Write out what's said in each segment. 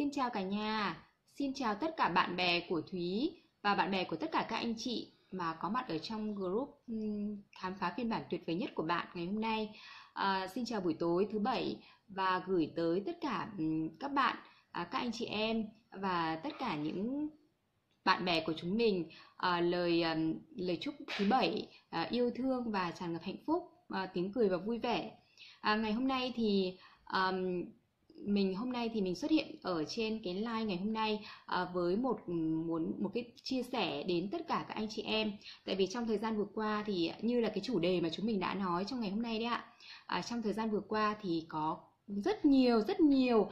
Xin chào cả nhà, xin chào tất cả bạn bè của Thúy và bạn bè của tất cả các anh chị mà có mặt ở trong group khám phá phiên bản tuyệt vời nhất của bạn ngày hôm nay. À, xin chào buổi tối thứ bảy và gửi tới tất cả các bạn, à, các anh chị em và tất cả những bạn bè của chúng mình à, lời lời chúc thứ bảy à, yêu thương và tràn ngập hạnh phúc, à, tiếng cười và vui vẻ. À, ngày hôm nay thì um, mình hôm nay thì mình xuất hiện ở trên cái live ngày hôm nay à, với một muốn một cái chia sẻ đến tất cả các anh chị em. Tại vì trong thời gian vừa qua thì như là cái chủ đề mà chúng mình đã nói trong ngày hôm nay đấy ạ à, trong thời gian vừa qua thì có rất nhiều rất nhiều uh,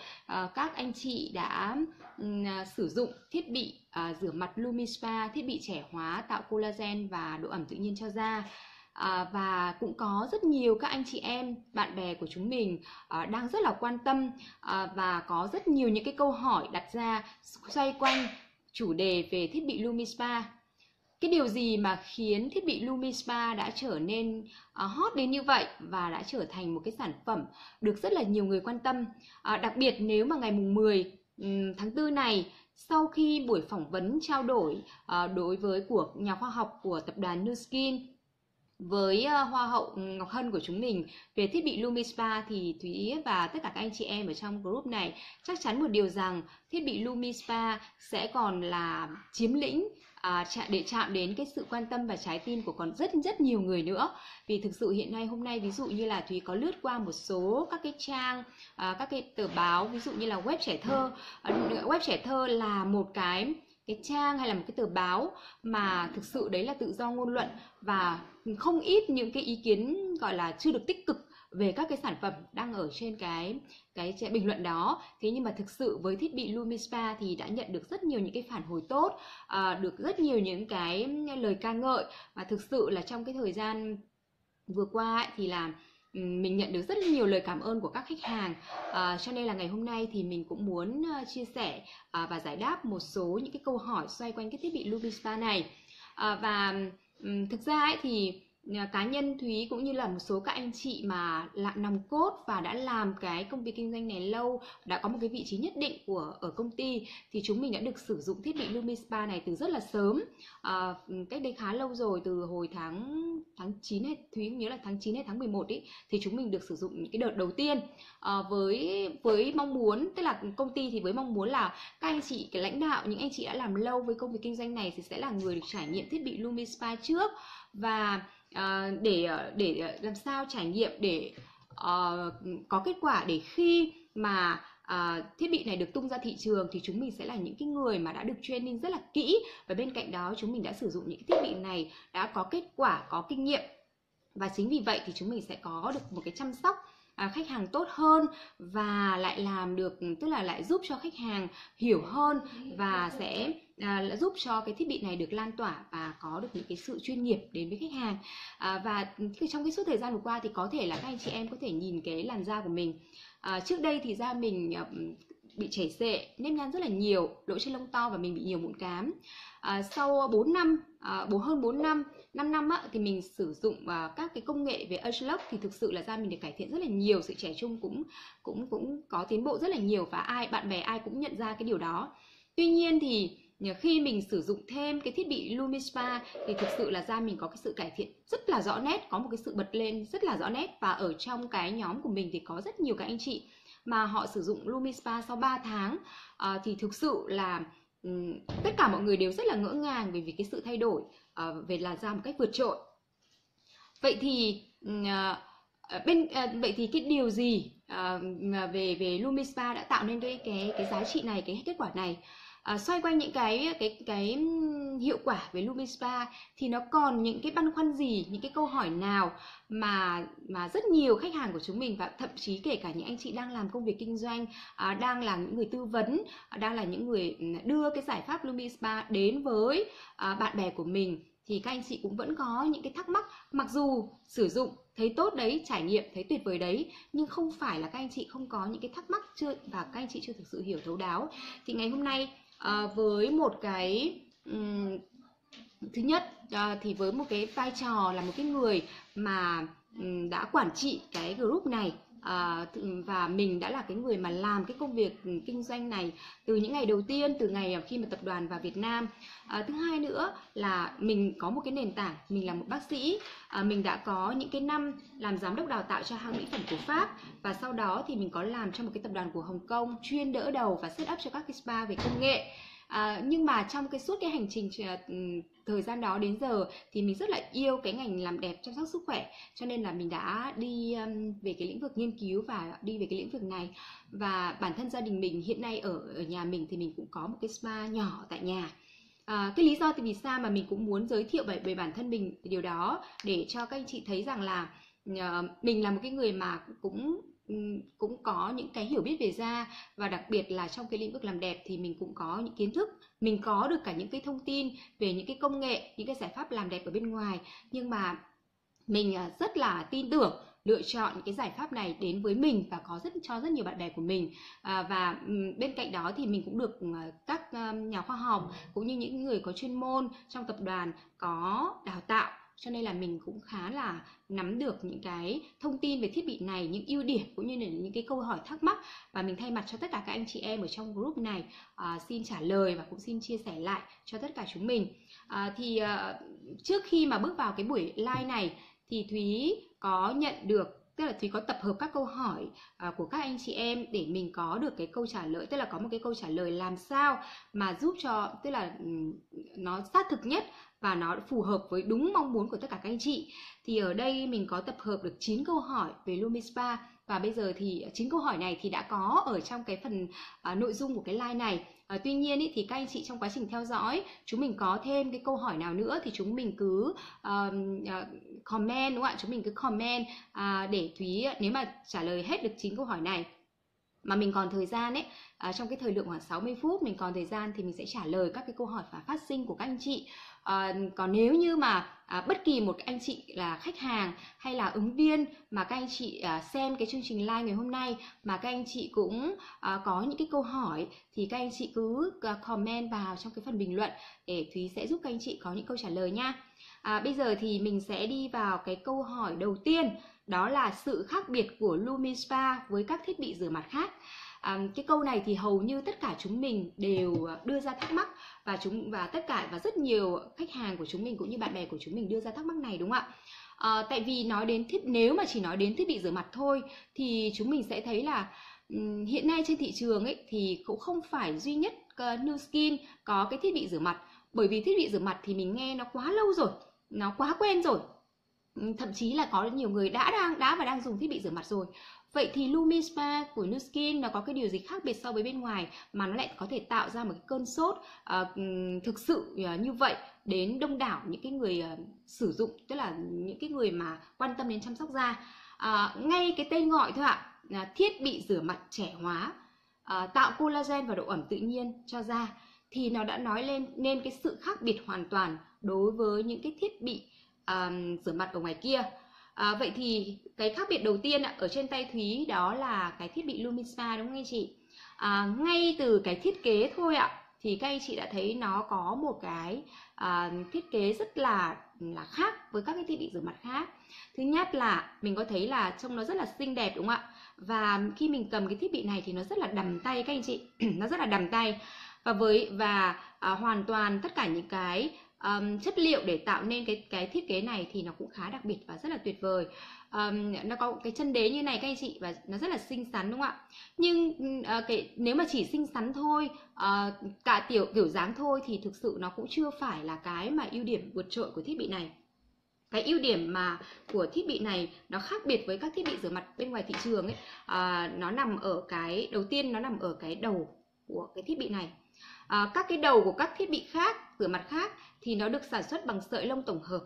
các anh chị đã um, sử dụng thiết bị uh, rửa mặt lumispa thiết bị trẻ hóa tạo collagen và độ ẩm tự nhiên cho da à, và cũng có rất nhiều các anh chị em bạn bè của chúng mình à, đang rất là quan tâm à, và có rất nhiều những cái câu hỏi đặt ra xoay quanh chủ đề về thiết bị Lumispa cái điều gì mà khiến thiết bị Lumispa đã trở nên uh, hot đến như vậy và đã trở thành một cái sản phẩm được rất là nhiều người quan tâm? Uh, đặc biệt nếu mà ngày mùng 10 um, tháng 4 này sau khi buổi phỏng vấn trao đổi uh, đối với của nhà khoa học của tập đoàn Nuskin với uh, hoa hậu Ngọc Hân của chúng mình. Về thiết bị Lumispa thì Thúy và tất cả các anh chị em ở trong group này chắc chắn một điều rằng thiết bị Lumispa sẽ còn là chiếm lĩnh à, để chạm đến cái sự quan tâm và trái tim của còn rất rất nhiều người nữa. Vì thực sự hiện nay hôm nay ví dụ như là thúy có lướt qua một số các cái trang à, các cái tờ báo ví dụ như là web trẻ thơ. À, web trẻ thơ là một cái cái trang hay là một cái tờ báo mà thực sự đấy là tự do ngôn luận và không ít những cái ý kiến gọi là chưa được tích cực về các cái sản phẩm đang ở trên cái cái bình luận đó. Thế nhưng mà thực sự với thiết bị Lumispa thì đã nhận được rất nhiều những cái phản hồi tốt à, được rất nhiều những cái lời ca ngợi. Và thực sự là trong cái thời gian vừa qua ấy, thì là mình nhận được rất nhiều lời cảm ơn của các khách hàng. À, cho nên là ngày hôm nay thì mình cũng muốn à, chia sẻ à, và giải đáp một số những cái câu hỏi xoay quanh cái thiết bị Lubispa này. À, và thực ra ấy thì Ờ, cá nhân Thúy cũng như là một số các anh chị mà là nòng cốt và đã làm cái công việc kinh doanh này lâu đã có một cái vị trí nhất định của ở công ty thì chúng mình đã được sử dụng thiết bị Lumispa này từ rất là sớm. À, cách đây khá lâu rồi từ hồi tháng tháng 9 hay Thúy nhớ là tháng 9 hay tháng 11 ý thì chúng mình được sử dụng những cái đợt đầu tiên. À, với với mong muốn tức là công ty thì với mong muốn là các anh chị cái lãnh đạo những anh chị đã làm lâu với công việc kinh doanh này thì sẽ là người được trải nghiệm thiết bị Lumispa trước. Và À, để ờ, để ờ, làm sao trải nghiệm để uh, có kết quả để khi mà uh, thiết bị này được tung ra thị trường thì chúng mình sẽ là những cái người mà đã được training rất là kỹ và bên cạnh đó chúng mình đã sử dụng những cái thiết bị này đã có kết quả có kinh nghiệm. Và chính vì vậy thì chúng mình sẽ có được một cái chăm sóc à, khách hàng tốt hơn và lại làm được tức là lại giúp cho khách hàng hiểu hơn và sẽ à, giúp cho cái thiết bị này được lan tỏa và có được những cái sự chuyên nghiệp đến với khách hàng. À, và trong cái suốt thời gian vừa qua thì có thể là các anh chị em có thể nhìn cái làn da của mình. À, trước đây thì da mình à, bị chảy xệ nếp nhăn rất là nhiều lỗ chân lông to và mình bị nhiều mụn cám. À, sau 4 năm à, hơn 4 năm 5 năm á, thì mình sử dụng à, các cái công nghệ về Agelock thì thực sự là da mình được cải thiện rất là nhiều sự trẻ trung cũng cũng cũng có tiến bộ rất là nhiều và ai bạn bè ai cũng nhận ra cái điều đó. Tuy nhiên thì khi mình sử dụng thêm cái thiết bị Lumispa thì thực sự là da mình có cái sự cải thiện rất là rõ nét có một cái sự bật lên rất là rõ nét. Và ở trong cái nhóm của mình thì có rất nhiều các anh chị mà họ sử dụng Lumispa sau 3 tháng. Uh, thì thực sự là um, tất cả mọi người đều rất là ngỡ ngàng về vì cái sự thay đổi uh, về làn da một cách vượt trội. Vậy thì uh, bên uh, vậy thì cái điều gì uh, về về Lumispa đã tạo nên cái cái cái giá trị này cái kết quả này? À, xoay quanh những cái cái cái hiệu quả về Lumispa thì nó còn những cái băn khoăn gì những cái câu hỏi nào mà mà rất nhiều khách hàng của chúng mình và thậm chí kể cả những anh chị đang làm công việc kinh doanh à, đang là những người tư vấn à, đang là những người đưa cái giải pháp Lumispa đến với à, bạn bè của mình thì các anh chị cũng vẫn có những cái thắc mắc. Mặc dù sử dụng thấy tốt đấy trải nghiệm thấy tuyệt vời đấy nhưng không phải là các anh chị không có những cái thắc mắc chưa và các anh chị chưa thực sự hiểu thấu đáo. Thì ngày hôm nay à, với một cái um, thứ nhất à, thì với một cái vai trò là một cái người mà um, đã quản trị cái group này à, và mình đã là cái người mà làm cái công việc kinh doanh này từ những ngày đầu tiên từ ngày ờ, khi mà tập đoàn vào Việt Nam. À, thứ hai nữa là mình có một cái nền tảng mình là một bác sĩ. À, mình đã có những cái năm làm giám đốc đào tạo cho hãng mỹ phẩm của Pháp và sau đó thì mình có làm cho một cái tập đoàn của Hồng Kông chuyên đỡ đầu và set up cho các cái spa về công nghệ à, nhưng mà trong cái suốt cái hành trình à, ừ, thời gian đó đến giờ thì mình rất là yêu cái ngành làm đẹp chăm sóc sức khỏe. Cho nên là mình đã đi um, về cái lĩnh vực nghiên cứu và đi về cái lĩnh vực này. Và bản thân gia đình mình hiện nay ở ở nhà mình thì mình cũng có một cái spa nhỏ tại nhà. À, cái lý do thì vì sao mà mình cũng muốn giới thiệu về, về bản thân mình điều đó để cho các anh chị thấy rằng là uh, mình là một cái người mà cũng cũng có những cái hiểu biết về da và đặc biệt là trong cái lĩnh vực làm đẹp thì mình cũng có những kiến thức. Mình có được cả những cái thông tin về những cái công nghệ những cái giải pháp làm đẹp ở bên ngoài. Nhưng mà mình à, rất là tin tưởng lựa chọn cái giải pháp này đến với mình và có rất cho rất nhiều bạn bè của mình. À, và bên cạnh đó thì mình cũng được à, các nhà khoa học cũng như những người có chuyên môn trong tập đoàn có đào tạo cho nên là mình cũng khá là nắm được những cái thông tin về thiết bị này những ưu điểm cũng như là những cái câu hỏi thắc mắc. Và mình thay mặt cho tất cả các anh chị em ở trong group này uh, xin trả lời và cũng xin chia sẻ lại cho tất cả chúng mình. Uh, thì uh, trước khi mà bước vào cái buổi live này thì thúy có nhận được tức là thúy có tập hợp các câu hỏi uh, của các anh chị em để mình có được cái câu trả lời tức là có một cái câu trả lời làm sao mà giúp cho tức là um, nó xác thực nhất và nó phù hợp với đúng mong muốn của tất cả các anh chị. Thì ở đây mình có tập hợp được 9 câu hỏi về Lumispa và bây giờ thì chín câu hỏi này thì đã có ở trong cái phần uh, nội dung của cái like này à, tuy nhiên ý, thì các anh chị trong quá trình theo dõi chúng mình có thêm cái câu hỏi nào nữa thì chúng mình cứ uh, uh, comment đúng không ạ? Chúng mình cứ comment uh, để thúy ờ, nếu mà trả lời hết được chín câu hỏi này. Mà mình còn thời gian ấy à, trong cái thời lượng khoảng 60 phút mình còn thời gian thì mình sẽ trả lời các cái câu hỏi và phát sinh của các anh chị à, còn nếu như mà à, bất kỳ một anh chị là khách hàng hay là ứng viên mà các anh chị à, xem cái chương trình live ngày hôm nay mà các anh chị cũng à, có những cái câu hỏi thì các anh chị cứ ờ, comment vào trong cái phần bình luận để thúy sẽ giúp các anh chị có những câu trả lời nha. À, bây giờ thì mình sẽ đi vào cái câu hỏi đầu tiên đó là sự khác biệt của Lumi Spa với các thiết bị rửa mặt khác à, cái câu này thì hầu như tất cả chúng mình đều ờ, đưa ra thắc mắc và chúng và tất cả và rất nhiều khách hàng của chúng mình cũng như bạn bè của chúng mình đưa ra thắc mắc này đúng không ạ? À, tại vì nói đến thiết nếu mà chỉ nói đến thiết bị rửa mặt thôi thì chúng mình sẽ thấy là um, hiện nay trên thị trường ấy thì cũng không phải duy nhất uh, New Skin có cái thiết bị rửa mặt. Bởi vì thiết bị rửa mặt thì mình nghe nó quá lâu rồi nó quá quen rồi. Ừ, thậm chí là có nhiều người đã đang đã và đang dùng thiết bị rửa mặt rồi Vậy thì Lumi Spa của Nu Skin nó có cái điều gì khác biệt so với bên ngoài mà nó lại có thể tạo ra một cái cơn sốt uh, thực sự uh, như vậy đến đông đảo những cái người uh, sử dụng tức là những cái người mà quan tâm đến chăm sóc da. Uh, ngay cái tên gọi thôi ạ, là thiết bị rửa mặt trẻ hóa, uh, tạo collagen và độ ẩm tự nhiên cho da thì nó đã nói lên nên cái sự khác biệt hoàn toàn đối với những cái thiết bị um, rửa mặt ở ngoài kia À, vậy thì cái khác biệt đầu tiên ạ, ở trên tay Thúy đó là cái thiết bị Lumispa đúng không anh chị? À, ngay từ cái thiết kế thôi ạ thì các anh chị đã thấy nó có một cái à, thiết kế rất là là khác với các cái thiết bị rửa mặt khác. Thứ nhất là mình có thấy là trông nó rất là xinh đẹp đúng không ạ? Và khi mình cầm cái thiết bị này thì nó rất là đầm tay các anh chị, nó rất là đầm tay và với và à, hoàn toàn tất cả những cái um, chất liệu để tạo nên cái cái thiết kế này thì nó cũng khá đặc biệt và rất là tuyệt vời. Um, nó có cái chân đế như này các anh chị và nó rất là xinh xắn đúng không ạ? Nhưng ờ, uh, cái nếu mà chỉ xinh xắn thôi uh, cả tiểu kiểu dáng thôi thì thực sự nó cũng chưa phải là cái mà ưu điểm vượt trội của thiết bị này. Cái ưu điểm mà của thiết bị này nó khác biệt với các thiết bị rửa mặt bên ngoài thị trường ấy à, nó nằm ở cái đầu tiên nó nằm ở cái đầu của cái thiết bị này. À, các cái đầu của các thiết bị khác rửa mặt khác thì nó được sản xuất bằng sợi lông tổng hợp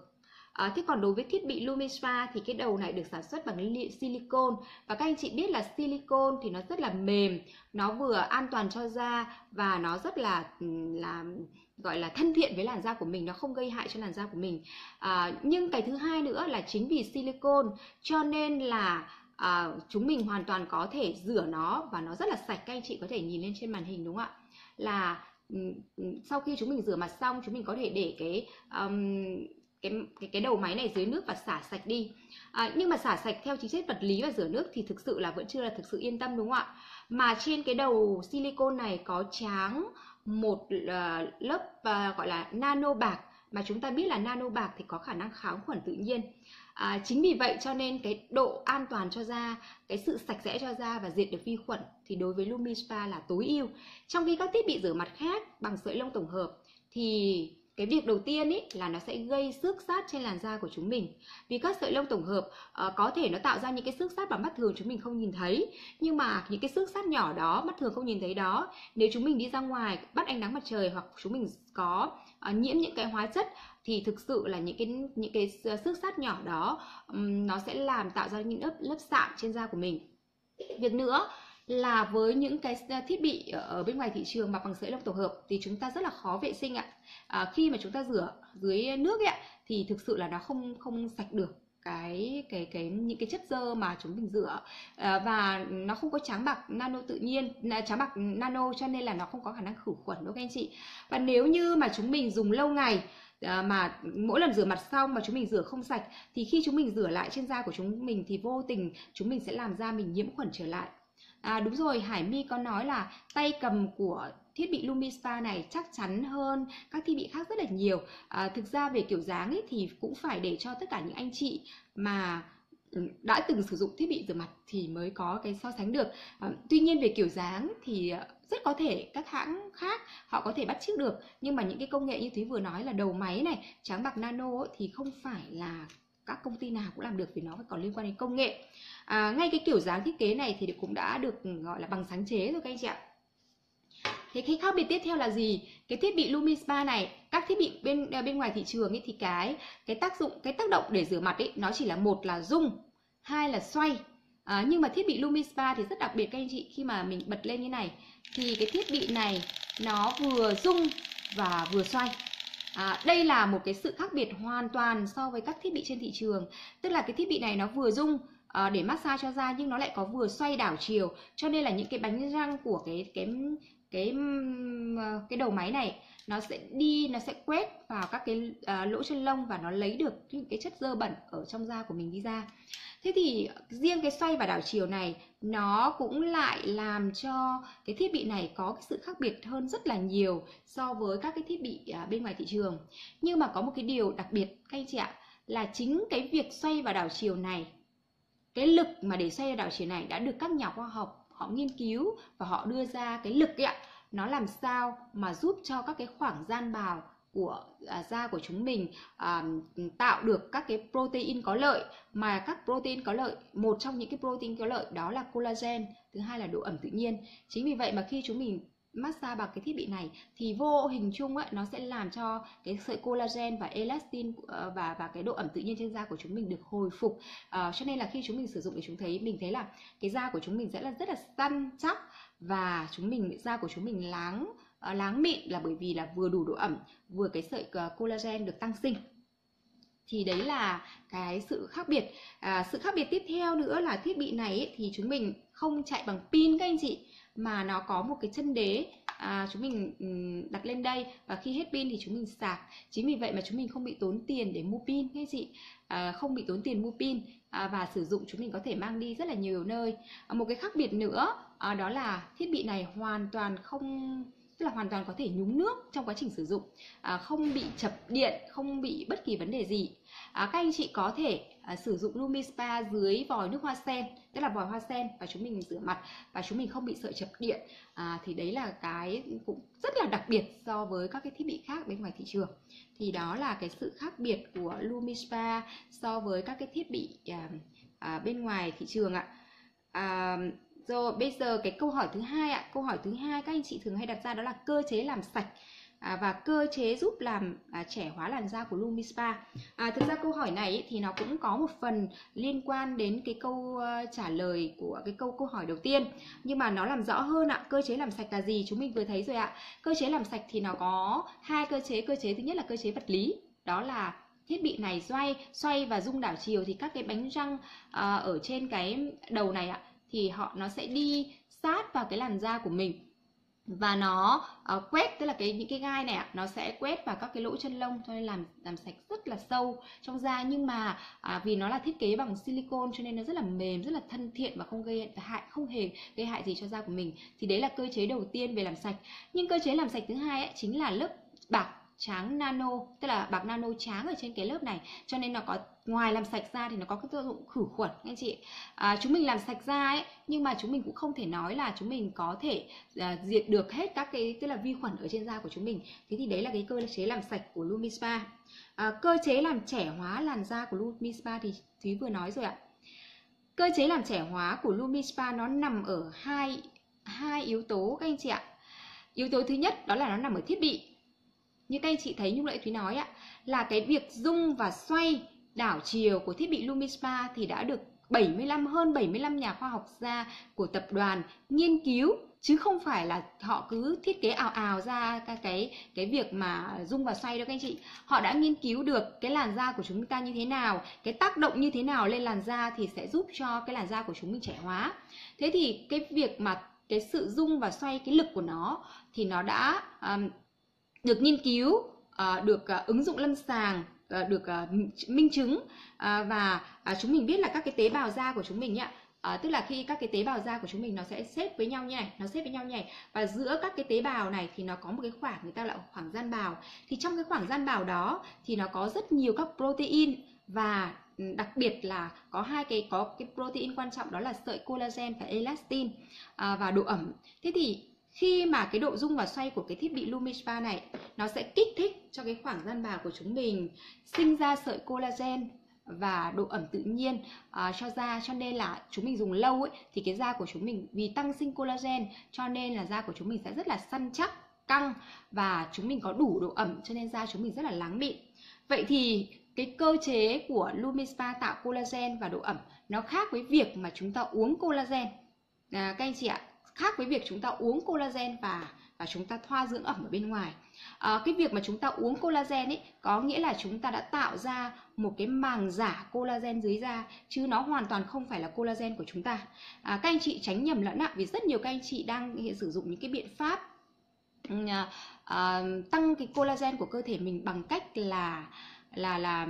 À, thế còn đối với thiết bị Lumispa thì cái đầu này được sản xuất bằng silicon và các anh chị biết là silicon thì nó rất là mềm, nó vừa an toàn cho da và nó rất là là gọi là thân thiện với làn da của mình, nó không gây hại cho làn da của mình. À, nhưng cái thứ hai nữa là chính vì silicon cho nên là à, chúng mình hoàn toàn có thể rửa nó và nó rất là sạch. Các anh chị có thể nhìn lên trên màn hình đúng không ạ? Là sau khi chúng mình rửa mặt xong chúng mình có thể để cái um, cái cái cái đầu máy này dưới nước và xả sạch đi. À, nhưng mà xả sạch theo chính sách vật lý và rửa nước thì thực sự là vẫn chưa là thực sự yên tâm đúng không ạ? Mà trên cái đầu silicon này có tráng một uh, lớp uh, gọi là nano bạc. Mà chúng ta biết là nano bạc thì có khả năng kháng khuẩn tự nhiên à, chính vì vậy cho nên cái độ an toàn cho da cái sự sạch sẽ cho da và diệt được vi khuẩn thì đối với Lumi Spa là tối ưu. Trong khi các thiết bị rửa mặt khác bằng sợi lông tổng hợp thì cái việc đầu tiên ý là nó sẽ gây xước sát trên làn da của chúng mình. Vì các sợi lông tổng hợp uh, có thể nó tạo ra những cái xước sát mà mắt thường chúng mình không nhìn thấy. Nhưng mà những cái xước sát nhỏ đó mắt thường không nhìn thấy đó nếu chúng mình đi ra ngoài bắt ánh nắng mặt trời hoặc chúng mình có uh, nhiễm những cái hóa chất thì thực sự là những cái những cái xước sát nhỏ đó um, nó sẽ làm tạo ra những lớp lớp sạm trên da của mình. Việc nữa là với những cái ờ, thiết bị ở bên ngoài thị trường mà bằng sợi lông tổ hợp thì chúng ta rất là khó vệ sinh ạ. À, khi mà chúng ta rửa dưới nước ấy, thì thực sự là nó không không sạch được cái cái cái những cái chất dơ mà chúng mình rửa. À, và nó không có tráng bạc nano tự nhiên tráng bạc nano cho nên là nó không có khả năng khử khuẩn đâu các anh chị. Và nếu như mà chúng mình dùng lâu ngày à, mà mỗi lần rửa mặt xong mà chúng mình rửa không sạch thì khi chúng mình rửa lại trên da của chúng mình thì vô tình chúng mình sẽ làm da mình nhiễm khuẩn trở lại. À đúng rồi, Hải My có nói là tay cầm của thiết bị Lumispa này chắc chắn hơn các thiết bị khác rất là nhiều. À, thực ra về kiểu dáng ấy thì cũng phải để cho tất cả những anh chị mà ừ, đã từng sử dụng thiết bị rửa mặt thì mới có cái so sánh được. À, tuy nhiên về kiểu dáng thì rất có thể các hãng khác họ có thể bắt chước được nhưng mà những cái công nghệ như thúy vừa nói là đầu máy này trắng bạc nano ấy, thì không phải là các công ty nào cũng làm được vì nó còn liên quan đến công nghệ à, ngay cái kiểu dáng thiết kế này thì cũng đã được ừ, gọi là bằng sáng chế rồi các anh chị ạ Thế cái khác biệt tiếp theo là gì? Cái thiết bị Lumispa này, các thiết bị bên à, bên ngoài thị trường ấy thì cái cái tác dụng, cái tác động để rửa mặt ấy nó chỉ là một là rung, hai là xoay. À, nhưng mà thiết bị Lumispa thì rất đặc biệt các anh chị khi mà mình bật lên như này thì cái thiết bị này nó vừa rung và vừa xoay. À, đây là một cái sự khác biệt hoàn toàn so với các thiết bị trên thị trường tức là cái thiết bị này nó vừa rung à, để massage cho da nhưng nó lại có vừa xoay đảo chiều. Cho nên là những cái bánh răng của cái cái cái ờ, cái đầu máy này nó sẽ đi nó sẽ quét vào các cái uh, lỗ chân lông và nó lấy được những cái chất dơ bẩn ở trong da của mình đi ra. Thế thì riêng cái xoay và đảo chiều này nó cũng lại làm cho cái thiết bị này có cái sự khác biệt hơn rất là nhiều so với các cái thiết bị uh, bên ngoài thị trường. Nhưng mà có một cái điều đặc biệt các anh chị ạ là chính cái việc xoay và đảo chiều này cái lực mà để xoay đảo chiều này đã được các nhà khoa học họ nghiên cứu và họ đưa ra cái lực ấy ạ. Nó làm sao mà giúp cho các cái khoảng gian bào của à, da của chúng mình à, tạo được các cái protein có lợi. Mà các protein có lợi một trong những cái protein có lợi đó là collagen thứ hai là độ ẩm tự nhiên. Chính vì vậy mà khi chúng mình massage bằng cái thiết bị này thì vô hình chung ấy, nó sẽ làm cho cái sợi collagen và elastin ờ, và và cái độ ẩm tự nhiên trên da của chúng mình được hồi phục. À, cho nên là khi chúng mình sử dụng thì chúng thấy mình thấy là cái da của chúng mình sẽ là rất là săn chắc và chúng mình da của chúng mình láng ờ, láng mịn là bởi vì là vừa đủ độ ẩm vừa cái sợi collagen được tăng sinh. Thì đấy là cái sự khác biệt. À, sự khác biệt tiếp theo nữa là thiết bị này ấy, thì chúng mình không chạy bằng pin các anh chị mà nó có một cái chân đế à, chúng mình ừ, đặt lên đây. Và khi hết pin thì chúng mình sạc. Chính vì vậy mà chúng mình không bị tốn tiền để mua pin nghe chị à, không bị tốn tiền mua pin à, và sử dụng chúng mình có thể mang đi rất là nhiều nơi. À, một cái khác biệt nữa à, đó là thiết bị này hoàn toàn không tức là hoàn toàn có thể nhúng nước trong quá trình sử dụng. À, không bị chập điện không bị bất kỳ vấn đề gì. À, các anh chị có thể à, sử dụng Lumi Spa dưới vòi nước hoa sen tức là vòi hoa sen và chúng mình rửa mặt và chúng mình không bị sợ chập điện. À, thì đấy là cái cũng rất là đặc biệt so với các cái thiết bị khác bên ngoài thị trường. Thì đó là cái sự khác biệt của Lumi Spa so với các cái thiết bị à, à, bên ngoài thị trường ạ. À, rồi bây giờ cái câu hỏi thứ hai ạ. Câu hỏi thứ hai các anh chị thường hay đặt ra đó là cơ chế làm sạch à, và cơ chế giúp làm à, trẻ hóa làn da của Lumispa. À, thực ra câu hỏi này ý, thì nó cũng có một phần liên quan đến cái câu uh, trả lời của cái câu câu hỏi đầu tiên. Nhưng mà nó làm rõ hơn ạ cơ chế làm sạch là gì? Chúng mình vừa thấy rồi ạ. Cơ chế làm sạch thì nó có hai cơ chế. Cơ chế thứ nhất là cơ chế vật lý đó là thiết bị này xoay xoay và rung đảo chiều thì các cái bánh răng ờ, ở trên cái đầu này ạ thì họ nó sẽ đi sát vào cái làn da của mình và nó uh, quét tức là cái những cái gai này ạ nó sẽ quét vào các cái lỗ chân lông cho nên làm làm sạch rất là sâu trong da. Nhưng mà à, vì nó là thiết kế bằng silicon cho nên nó rất là mềm rất là thân thiện và không gây hại không hề gây hại gì cho da của mình. Thì đấy là cơ chế đầu tiên về làm sạch. Nhưng cơ chế làm sạch thứ hai ấy, chính là lớp bạc tráng nano tức là bạc nano tráng ở trên cái lớp này. Cho nên nó có ngoài làm sạch da thì nó có cái tác dụng khử khuẩn anh chị. À, chúng mình làm sạch da ấy nhưng mà chúng mình cũng không thể nói là chúng mình có thể à, diệt được hết các cái tức là vi khuẩn ở trên da của chúng mình. Thế thì đấy là cái cơ chế làm sạch của Lumispa. À, cơ chế làm trẻ hóa làn da của Lumispa thì Thúy vừa nói rồi ạ. Cơ chế làm trẻ hóa của Lumispa nó nằm ở hai hai yếu tố các anh chị ạ. Yếu tố thứ nhất đó là nó nằm ở thiết bị như các anh chị thấy như lệ thúy nói ạ là cái việc rung và xoay đảo chiều của thiết bị Lumispa thì đã được 75 hơn 75 nhà khoa học gia của tập đoàn nghiên cứu chứ không phải là họ cứ thiết kế ảo ảo ra cái cái cái việc mà rung và xoay đâu các anh chị. Họ đã nghiên cứu được cái làn da của chúng ta như thế nào cái tác động như thế nào lên làn da thì sẽ giúp cho cái làn da của chúng mình trẻ hóa. Thế thì cái việc mà cái sự rung và xoay cái lực của nó thì nó đã um, được nghiên cứu ờ, được ờ, ứng dụng lâm sàng ờ, được minh chứng và chúng mình biết là các cái tế bào da của chúng mình ạ À, tức là khi các cái tế bào da của chúng mình nó sẽ xếp với nhau như này nó xếp với nhau như này và giữa các cái tế bào này thì nó có một cái khoảng người ta gọi là khoảng gian bào. Thì trong cái khoảng gian bào đó thì nó có rất nhiều các protein và ừ, đặc biệt là có hai cái có cái protein quan trọng đó là sợi collagen và elastin à, và độ ẩm. Thế thì khi mà cái độ rung và xoay của cái thiết bị Lumispa này nó sẽ kích thích cho cái khoảng gian bào của chúng mình sinh ra sợi collagen và độ ẩm tự nhiên uh, cho da. Cho nên là chúng mình dùng lâu ấy thì cái da của chúng mình vì tăng sinh collagen cho nên là da của chúng mình sẽ rất là săn chắc căng và chúng mình có đủ độ ẩm cho nên da chúng mình rất là láng mịn. Vậy thì cái cơ chế của Lumispa tạo collagen và độ ẩm nó khác với việc mà chúng ta uống collagen. À, các anh chị ạ khác với việc chúng ta uống collagen và và chúng ta thoa dưỡng ẩm ở bên ngoài. À, cái việc mà chúng ta uống collagen ấy có nghĩa là chúng ta đã tạo ra một cái màng giả collagen dưới da chứ nó hoàn toàn không phải là collagen của chúng ta. À, các anh chị tránh nhầm lẫn ạ vì rất nhiều các anh chị đang sử dụng những cái biện pháp ừ, à, à, tăng cái collagen của cơ thể mình bằng cách là là là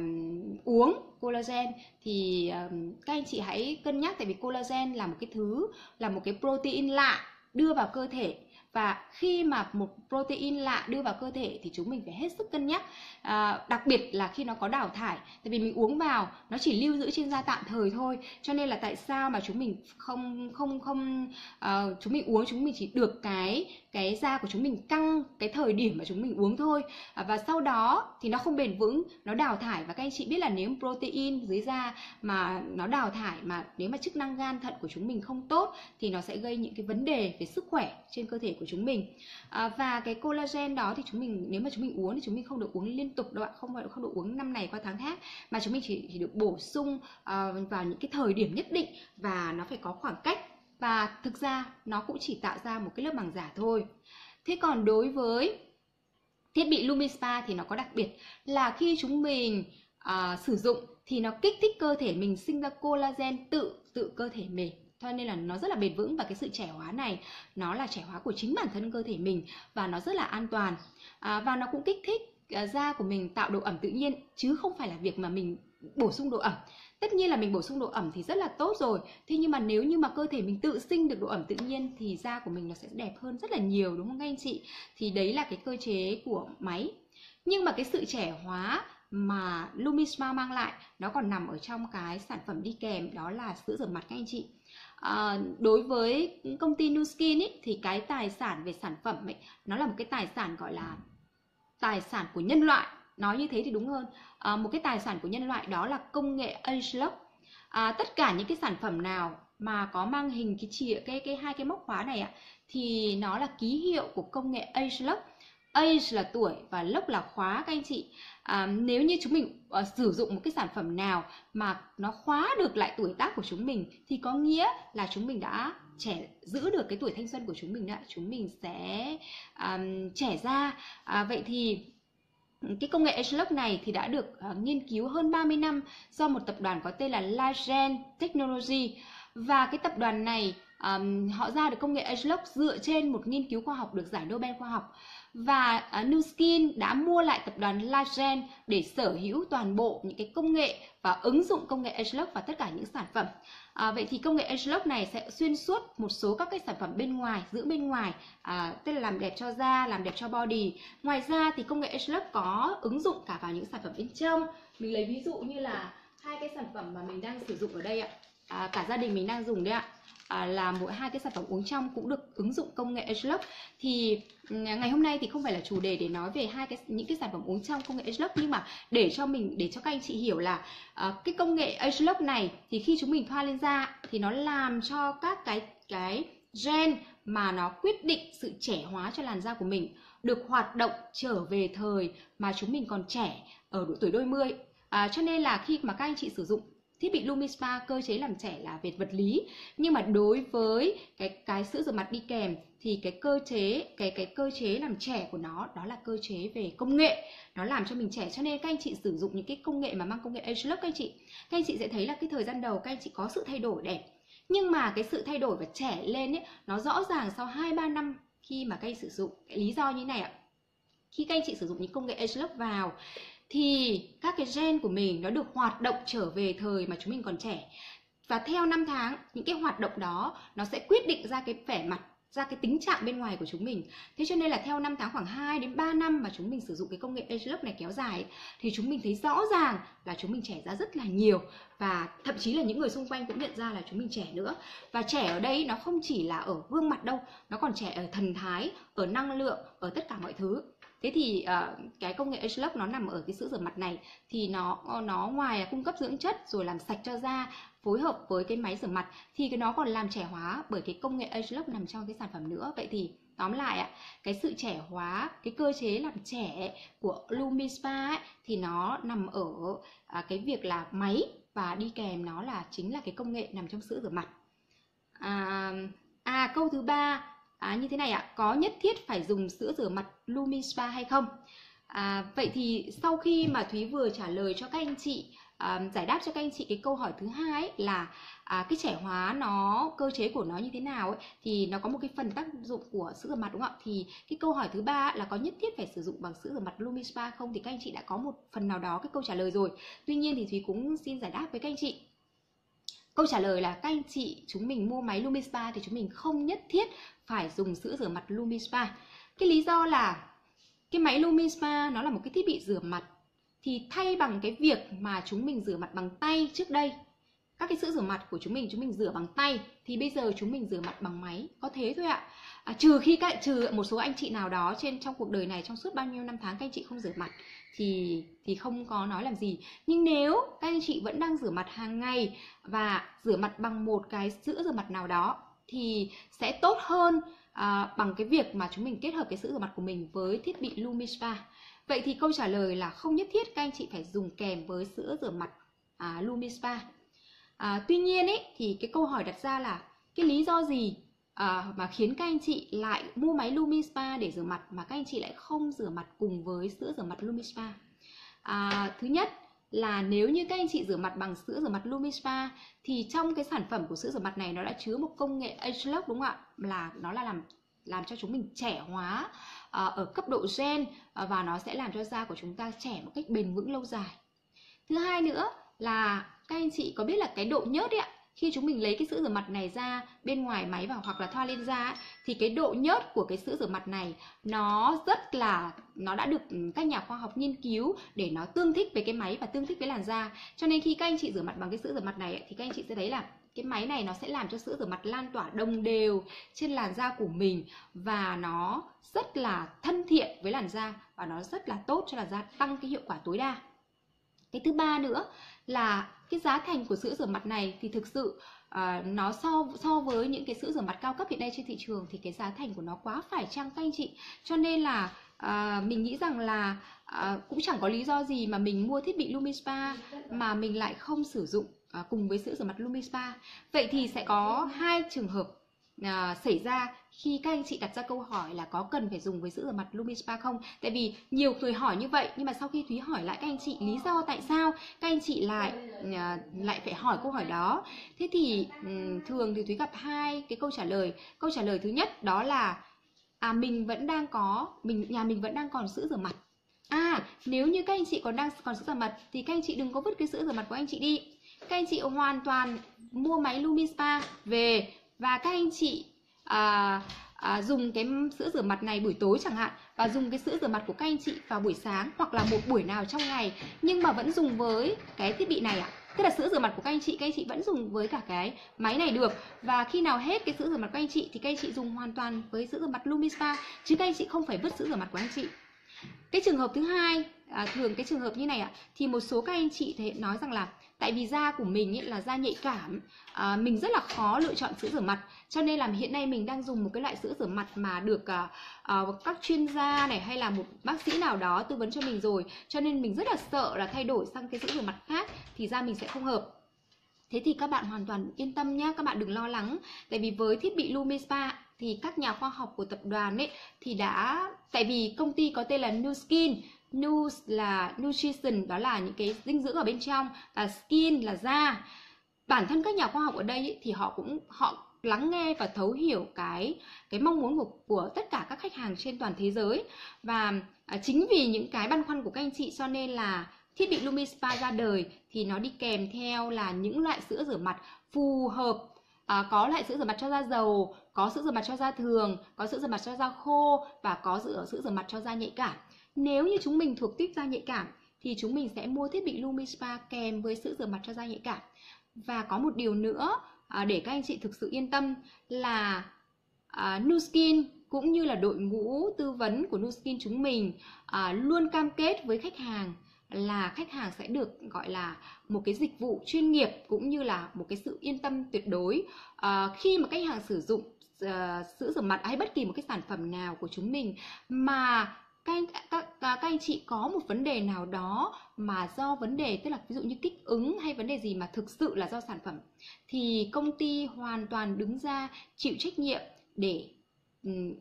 uống collagen. Thì um, các anh chị hãy cân nhắc tại vì collagen là một cái thứ là một cái protein lạ đưa vào cơ thể. Và khi mà một protein lạ đưa vào cơ thể thì chúng mình phải hết sức cân nhắc. À, đặc biệt là khi nó có đào thải. Tại vì mình uống vào nó chỉ lưu giữ trên da tạm thời thôi. Cho nên là tại sao mà chúng mình không không không uh, chúng mình uống chúng mình chỉ được cái cái da của chúng mình căng cái thời điểm mà chúng mình uống thôi. À, và sau đó thì nó không bền vững nó đào thải. Và các anh chị biết là nếu protein dưới da mà nó đào thải mà nếu mà chức năng gan thận của chúng mình không tốt thì nó sẽ gây những cái vấn đề về sức khỏe trên cơ thể của chúng mình. À, và cái collagen đó thì chúng mình nếu mà chúng mình uống thì chúng mình không được uống liên tục đâu ạ không phải không được uống năm này qua tháng khác. Mà chúng mình chỉ, chỉ được bổ sung uh, vào những cái thời điểm nhất định và nó phải có khoảng cách và thực ra nó cũng chỉ tạo ra một cái lớp bằng giả thôi. Thế còn đối với thiết bị Lumispa thì nó có đặc biệt là khi chúng mình uh, sử dụng thì nó kích thích cơ thể mình sinh ra collagen tự tự cơ thể mình. Cho nên là nó rất là bền vững và cái sự trẻ hóa này nó là trẻ hóa của chính bản thân cơ thể mình và nó rất là an toàn. À, và nó cũng kích thích à, da của mình tạo độ ẩm tự nhiên chứ không phải là việc mà mình bổ sung độ ẩm. Tất nhiên là mình bổ sung độ ẩm thì rất là tốt rồi. Thế nhưng mà nếu như mà cơ thể mình tự sinh được độ ẩm tự nhiên thì da của mình nó sẽ đẹp hơn rất là nhiều đúng không các anh chị? Thì đấy là cái cơ chế của máy. Nhưng mà cái sự trẻ hóa mà Lumisma mang lại nó còn nằm ở trong cái sản phẩm đi kèm đó là sữa rửa mặt các anh chị. À, đối với công ty Nuskin ấy, thì cái tài sản về sản phẩm ấy nó là một cái tài sản gọi là tài sản của nhân loại. Nói như thế thì đúng hơn à, một cái tài sản của nhân loại đó là công nghệ Agelock à, ờ, tất cả những cái sản phẩm nào mà có mang hình cái chìa cái cái hai cái móc khóa này ạ thì nó là ký hiệu của công nghệ Agelock age là tuổi và lock là khóa các anh chị. À, nếu như chúng mình uh, sử dụng một cái sản phẩm nào mà nó khóa được lại tuổi tác của chúng mình thì có nghĩa là chúng mình đã trẻ giữ được cái tuổi thanh xuân của chúng mình đã chúng mình sẽ um, trẻ ra. À, vậy thì cái công nghệ Agelock này thì đã được uh, nghiên cứu hơn 30 năm do một tập đoàn có tên là Legend Technology và cái tập đoàn này um, họ ra được công nghệ AgeLock dựa trên một nghiên cứu khoa học được giải Nobel khoa học và ờ, uh, New Skin đã mua lại tập đoàn Lagen để sở hữu toàn bộ những cái công nghệ và ứng dụng công nghệ AgeLock vào tất cả những sản phẩm. À, vậy thì công nghệ AgeLock này sẽ xuyên suốt một số các cái sản phẩm bên ngoài, giữ bên ngoài, à, tức là làm đẹp cho da, làm đẹp cho body. Ngoài ra thì công nghệ AgeLock có ứng dụng cả vào những sản phẩm bên trong. Mình lấy ví dụ như là hai cái sản phẩm mà mình đang sử dụng ở đây ạ. À, cả gia đình mình đang dùng đấy ạ à, là mỗi hai cái sản phẩm uống trong cũng được ứng dụng công nghệ AgeLock thì ừ, ngày hôm nay thì không phải là chủ đề để nói về hai cái những cái sản phẩm uống trong công nghệ AgeLock nhưng mà để cho mình để cho các anh chị hiểu là à, cái công nghệ AgeLock này thì khi chúng mình thoa lên da thì nó làm cho các cái cái gen mà nó quyết định sự trẻ hóa cho làn da của mình được hoạt động trở về thời mà chúng mình còn trẻ ở độ tuổi đôi mươi. À, cho nên là khi mà các anh chị sử dụng thiết bị Lumispa cơ chế làm trẻ là về vật lý. Nhưng mà đối với cái cái sữa rửa mặt đi kèm thì cái cơ chế, cái cái cơ chế làm trẻ của nó, đó là cơ chế về công nghệ. Nó làm cho mình trẻ, cho nên các anh chị sử dụng những cái công nghệ mà mang công nghệ age look các anh chị. Các anh chị sẽ thấy là cái thời gian đầu các anh chị có sự thay đổi đẹp. Nhưng mà cái sự thay đổi và trẻ lên ấy, nó rõ ràng sau 2 3 năm khi mà các anh sử dụng. Cái lý do như này ạ. Khi các anh chị sử dụng những công nghệ age look vào thì các cái gen của mình nó được hoạt động trở về thời mà chúng mình còn trẻ và theo năm tháng những cái hoạt động đó nó sẽ quyết định ra cái vẻ mặt ra cái tính trạng bên ngoài của chúng mình. Thế cho nên là theo năm tháng khoảng 2 đến 3 năm mà chúng mình sử dụng cái công nghệ Age lock này kéo dài thì chúng mình thấy rõ ràng là chúng mình trẻ ra rất là nhiều và thậm chí là những người xung quanh cũng nhận ra là chúng mình trẻ nữa. Và trẻ ở đây nó không chỉ là ở gương mặt đâu, nó còn trẻ ở thần thái, ở năng lượng, ở tất cả mọi thứ thế thì uh, cái công nghệ Agelock nó nằm ở cái sữa rửa mặt này thì nó ờ, nó ngoài cung cấp dưỡng chất rồi làm sạch cho da phối hợp với cái máy rửa mặt thì cái nó còn làm trẻ hóa bởi cái công nghệ Agelock nằm trong cái sản phẩm nữa. Vậy thì tóm lại ạ cái sự trẻ hóa cái cơ chế làm trẻ của Lumispa ấy, thì nó nằm ở à, cái việc là máy và đi kèm nó là chính là cái công nghệ nằm trong sữa rửa mặt. À, à câu thứ ba à, như thế này ạ có nhất thiết phải dùng sữa rửa mặt Lumi Spa hay không? À, vậy thì sau khi mà Thúy vừa trả lời cho các anh chị à, giải đáp cho các anh chị cái câu hỏi thứ hai ấy, là à, cái trẻ hóa nó cơ chế của nó như thế nào ấy, thì nó có một cái phần tác dụng của sữa rửa mặt đúng không ạ? Thì cái câu hỏi thứ ba là có nhất thiết phải sử dụng bằng sữa rửa mặt Lumispa không? Thì các anh chị đã có một phần nào đó cái câu trả lời rồi. Tuy nhiên thì Thúy cũng xin giải đáp với các anh chị. Câu trả lời là các anh chị, chúng mình mua máy Lumispa thì chúng mình không nhất thiết phải dùng sữa rửa mặt Lumispa. Cái lý do là cái máy Lumispa nó là một cái thiết bị rửa mặt thì thay bằng cái việc mà chúng mình rửa mặt bằng tay trước đây các cái sữa rửa mặt của chúng mình chúng mình rửa bằng tay thì bây giờ chúng mình rửa mặt bằng máy, có thế thôi ạ à, trừ khi các trừ một số anh chị nào đó trên trong cuộc đời này trong suốt bao nhiêu năm tháng các anh chị không rửa mặt thì thì không có nói làm gì. Nhưng nếu các anh chị vẫn đang rửa mặt hàng ngày và rửa mặt bằng một cái sữa rửa mặt nào đó thì sẽ tốt hơn à, bằng cái việc mà chúng mình kết hợp cái sữa rửa mặt của mình với thiết bị Lumispa vậy thì câu trả lời là không nhất thiết các anh chị phải dùng kèm với sữa rửa mặt à, Lumispa à, tuy nhiên ấy thì cái câu hỏi đặt ra là cái lý do gì à, mà khiến các anh chị lại mua máy Lumispa để rửa mặt mà các anh chị lại không rửa mặt cùng với sữa rửa mặt Lumispa à, thứ nhất là nếu như các anh chị rửa mặt bằng sữa rửa mặt Lumispa thì trong cái sản phẩm của sữa rửa mặt này nó đã chứa một công nghệ age lock đúng không ạ? Là nó là làm làm cho chúng mình trẻ hóa uh, ở cấp độ gen uh, và nó sẽ làm cho da của chúng ta trẻ một cách bền vững lâu dài. Thứ hai nữa là các anh chị có biết là cái độ nhớt ấy ạ khi chúng mình lấy cái sữa rửa mặt này ra bên ngoài máy vào hoặc là thoa lên da thì cái độ nhớt của cái sữa rửa mặt này nó rất là, nó đã được các nhà khoa học nghiên cứu để nó tương thích với cái máy và tương thích với làn da. Cho nên khi các anh chị rửa mặt bằng cái sữa rửa mặt này thì các anh chị sẽ thấy là cái máy này nó sẽ làm cho sữa rửa mặt lan tỏa đồng đều trên làn da của mình và nó rất là thân thiện với làn da và nó rất là tốt cho làn da, tăng cái hiệu quả tối đa. Cái thứ ba nữa là cái giá thành của sữa rửa mặt này thì thực sự uh, nó so so với những cái sữa rửa mặt cao cấp hiện nay trên thị trường thì cái giá thành của nó quá phải chăng các anh chị? Cho nên là uh, mình nghĩ rằng là uh, cũng chẳng có lý do gì mà mình mua thiết bị Lumispa mà mình lại không sử dụng uh, cùng với sữa rửa mặt Lumispa vậy thì sẽ có hai trường hợp à, xảy ra khi các anh chị đặt ra câu hỏi là có cần phải dùng với sữa rửa mặt lumispa không? Tại vì nhiều người hỏi như vậy nhưng mà sau khi Thúy hỏi lại các anh chị lý do tại sao các anh chị lại à, lại phải hỏi câu hỏi đó. Thế thì thường thì Thúy gặp hai cái câu trả lời. Câu trả lời thứ nhất đó là à mình vẫn đang có mình nhà mình vẫn đang còn sữa rửa mặt. À nếu như các anh chị còn đang còn sữa rửa mặt thì các anh chị đừng có vứt cái sữa rửa mặt của anh chị đi. Các anh chị hoàn toàn mua máy lumispa về và các anh chị à, à, dùng cái sữa rửa mặt này buổi tối chẳng hạn và dùng cái sữa rửa mặt của các anh chị vào buổi sáng hoặc là một buổi nào trong ngày. Nhưng mà vẫn dùng với cái thiết bị này ạ. À. tức là sữa rửa mặt của các anh chị các anh chị vẫn dùng với cả cái máy này được. Và khi nào hết cái sữa rửa mặt của anh chị thì các anh chị dùng hoàn toàn với sữa rửa mặt Lumispa chứ các anh chị không phải vứt sữa rửa mặt của anh chị. Cái trường hợp thứ hai à, thường cái trường hợp như này ạ thì một số các anh chị thể nói rằng là tại vì da của mình ấy là da nhạy cảm à, mình rất là khó lựa chọn sữa rửa mặt. Cho nên là hiện nay mình đang dùng một cái loại sữa rửa mặt mà được à, à, các chuyên gia này hay là một bác sĩ nào đó tư vấn cho mình rồi. Cho nên mình rất là sợ là thay đổi sang cái sữa rửa mặt khác thì da mình sẽ không hợp. Thế thì các bạn hoàn toàn yên tâm nhé, các bạn đừng lo lắng. Tại vì với thiết bị Lumispa thì các nhà khoa học của tập đoàn ấy thì đã tại vì công ty có tên là New Skin Nu là nutrition đó là những cái dinh dưỡng ở bên trong và skin là da. Bản thân các nhà khoa học ở đây ý, thì họ cũng họ lắng nghe và thấu hiểu cái cái mong muốn của của tất cả các khách hàng trên toàn thế giới. Và à, chính vì những cái băn khoăn của các anh chị cho nên là thiết bị Lumi Spa ra đời thì nó đi kèm theo là những loại sữa rửa mặt phù hợp à, có loại sữa rửa mặt cho da dầu có sữa rửa mặt cho da thường có sữa rửa mặt cho da khô và có sữa sữa rửa mặt cho da nhạy cảm nếu như chúng mình thuộc tiếp da nhạy cảm thì chúng mình sẽ mua thiết bị Lumi Spa kèm với sữa rửa mặt cho da nhạy cảm. Và có một điều nữa à, để các anh chị thực sự yên tâm là à, Nuskin cũng như là đội ngũ tư vấn của Nuskin chúng mình à, luôn cam kết với khách hàng là khách hàng sẽ được gọi là một cái dịch vụ chuyên nghiệp cũng như là một cái sự yên tâm tuyệt đối à, khi mà khách hàng sử dụng à, uh, sữa rửa mặt hay bất kỳ một cái sản phẩm nào của chúng mình mà các anh, các, các anh chị có một vấn đề nào đó mà do vấn đề tức là ví dụ như kích ứng hay vấn đề gì mà thực sự là do sản phẩm thì công ty hoàn toàn đứng ra chịu trách nhiệm để um,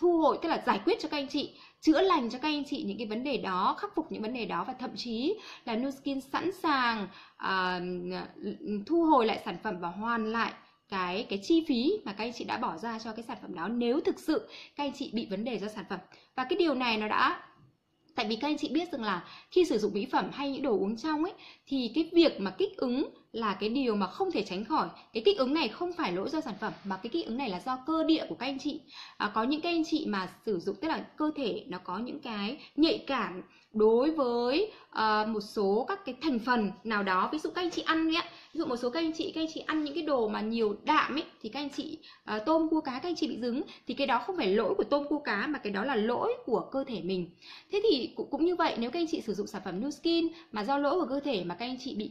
thu hồi tức là giải quyết cho các anh chị chữa lành cho các anh chị những cái vấn đề đó khắc phục những vấn đề đó và thậm chí là Nuskin sẵn sàng uh, thu hồi lại sản phẩm và hoàn lại cái cái chi phí mà các anh chị đã bỏ ra cho cái sản phẩm đó nếu thực sự các anh chị bị vấn đề do sản phẩm. Và cái điều này nó đã tại vì các anh chị biết rằng là khi sử dụng mỹ phẩm hay những đồ uống trong ấy thì cái việc mà kích ứng là cái điều mà không thể tránh khỏi. Cái kích ứng này không phải lỗi do sản phẩm mà cái kích ứng này là do cơ địa của các anh chị. À, có những các anh chị mà sử dụng tức là cơ thể nó có những cái nhạy cảm đối với uh, một số các cái thành phần nào đó ví dụ các anh chị ăn ấy ví dụ một số các anh chị các anh chị ăn những cái đồ mà nhiều đạm ấy thì các anh chị uh, tôm cua cá các anh chị bị dứng thì cái đó không phải lỗi của tôm cua cá mà cái đó là lỗi của cơ thể mình thế thì cũng, cũng như vậy nếu các anh chị sử dụng sản phẩm New Skin mà do lỗi của cơ thể mà các anh chị bị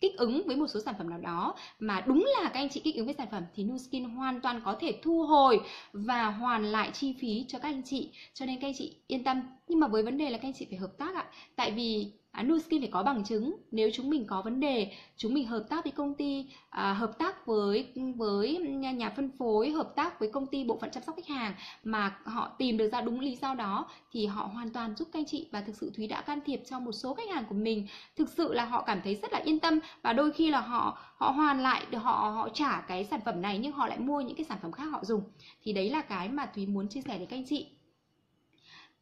kích ứng với một số sản phẩm nào đó mà đúng là các anh chị kích ứng với sản phẩm thì New Skin hoàn toàn có thể thu hồi và hoàn lại chi phí cho các anh chị cho nên các anh chị yên tâm nhưng mà với vấn đề là các anh chị phải hợp tác ạ. Tại vì à, Nuskin phải có bằng chứng. Nếu chúng mình có vấn đề chúng mình hợp tác với công ty à, hợp tác với với nhà phân phối hợp tác với công ty bộ phận chăm sóc khách hàng mà họ tìm được ra đúng lý do đó thì họ hoàn toàn giúp các anh chị và thực sự thúy đã can thiệp cho một số khách hàng của mình. Thực sự là họ cảm thấy rất là yên tâm và đôi khi là họ họ hoàn lại được họ họ trả cái sản phẩm này nhưng họ lại mua những cái sản phẩm khác họ dùng. Thì đấy là cái mà thúy muốn chia sẻ đến các anh chị.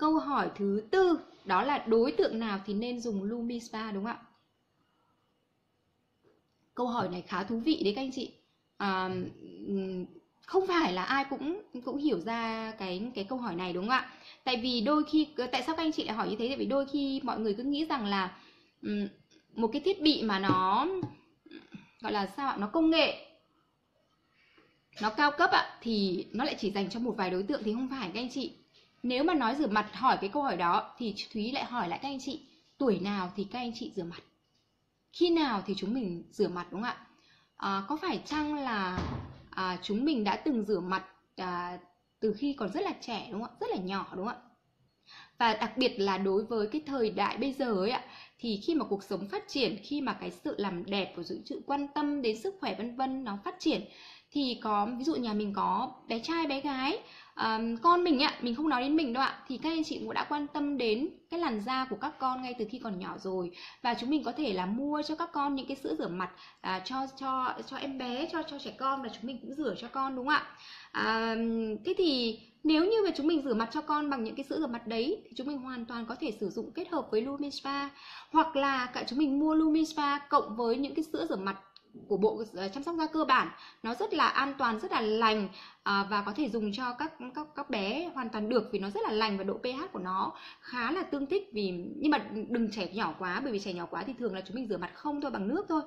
Câu hỏi thứ tư đó là đối tượng nào thì nên dùng Lumi Spa đúng không ạ? Câu hỏi này khá thú vị đấy các anh chị. À, không phải là ai cũng cũng hiểu ra cái cái câu hỏi này đúng không ạ? Tại vì đôi khi tại sao các anh chị lại hỏi như thế? Tại vì đôi khi mọi người cứ nghĩ rằng là một cái thiết bị mà nó gọi là sao ạ? Nó công nghệ nó cao cấp ạ thì nó lại chỉ dành cho một vài đối tượng thì không phải các anh chị nếu mà nói rửa mặt hỏi cái câu hỏi đó thì Thúy lại hỏi lại các anh chị tuổi nào thì các anh chị rửa mặt? Khi nào thì chúng mình rửa mặt đúng không ạ? À, có phải chăng là à, chúng mình đã từng rửa mặt à, từ khi còn rất là trẻ đúng không ạ? Rất là nhỏ đúng không ạ? Và đặc biệt là đối với cái thời đại bây giờ ấy ạ thì khi mà cuộc sống phát triển khi mà cái sự làm đẹp của sự quan tâm đến sức khỏe vân vân nó phát triển thì có ví dụ nhà mình có bé trai bé gái um, con mình ạ mình không nói đến mình đâu ạ. Thì các anh chị cũng đã quan tâm đến cái làn da của các con ngay từ khi còn nhỏ rồi. Và chúng mình có thể là mua cho các con những cái sữa rửa mặt à, cho cho cho em bé cho cho trẻ con và chúng mình cũng rửa cho con đúng không ạ? À, thế thì nếu như mà chúng mình rửa mặt cho con bằng những cái sữa rửa mặt đấy thì chúng mình hoàn toàn có thể sử dụng kết hợp với Lumin Spa hoặc là cả chúng mình mua Lumin Spa cộng với những cái sữa rửa mặt của bộ ờ, chăm sóc da cơ bản nó rất là an toàn rất là lành à, và có thể dùng cho các các các bé hoàn toàn được vì nó rất là lành và độ pH của nó khá là tương thích vì nhưng mà đừng trẻ nhỏ quá bởi vì trẻ nhỏ quá thì thường là chúng mình rửa mặt không thôi bằng nước thôi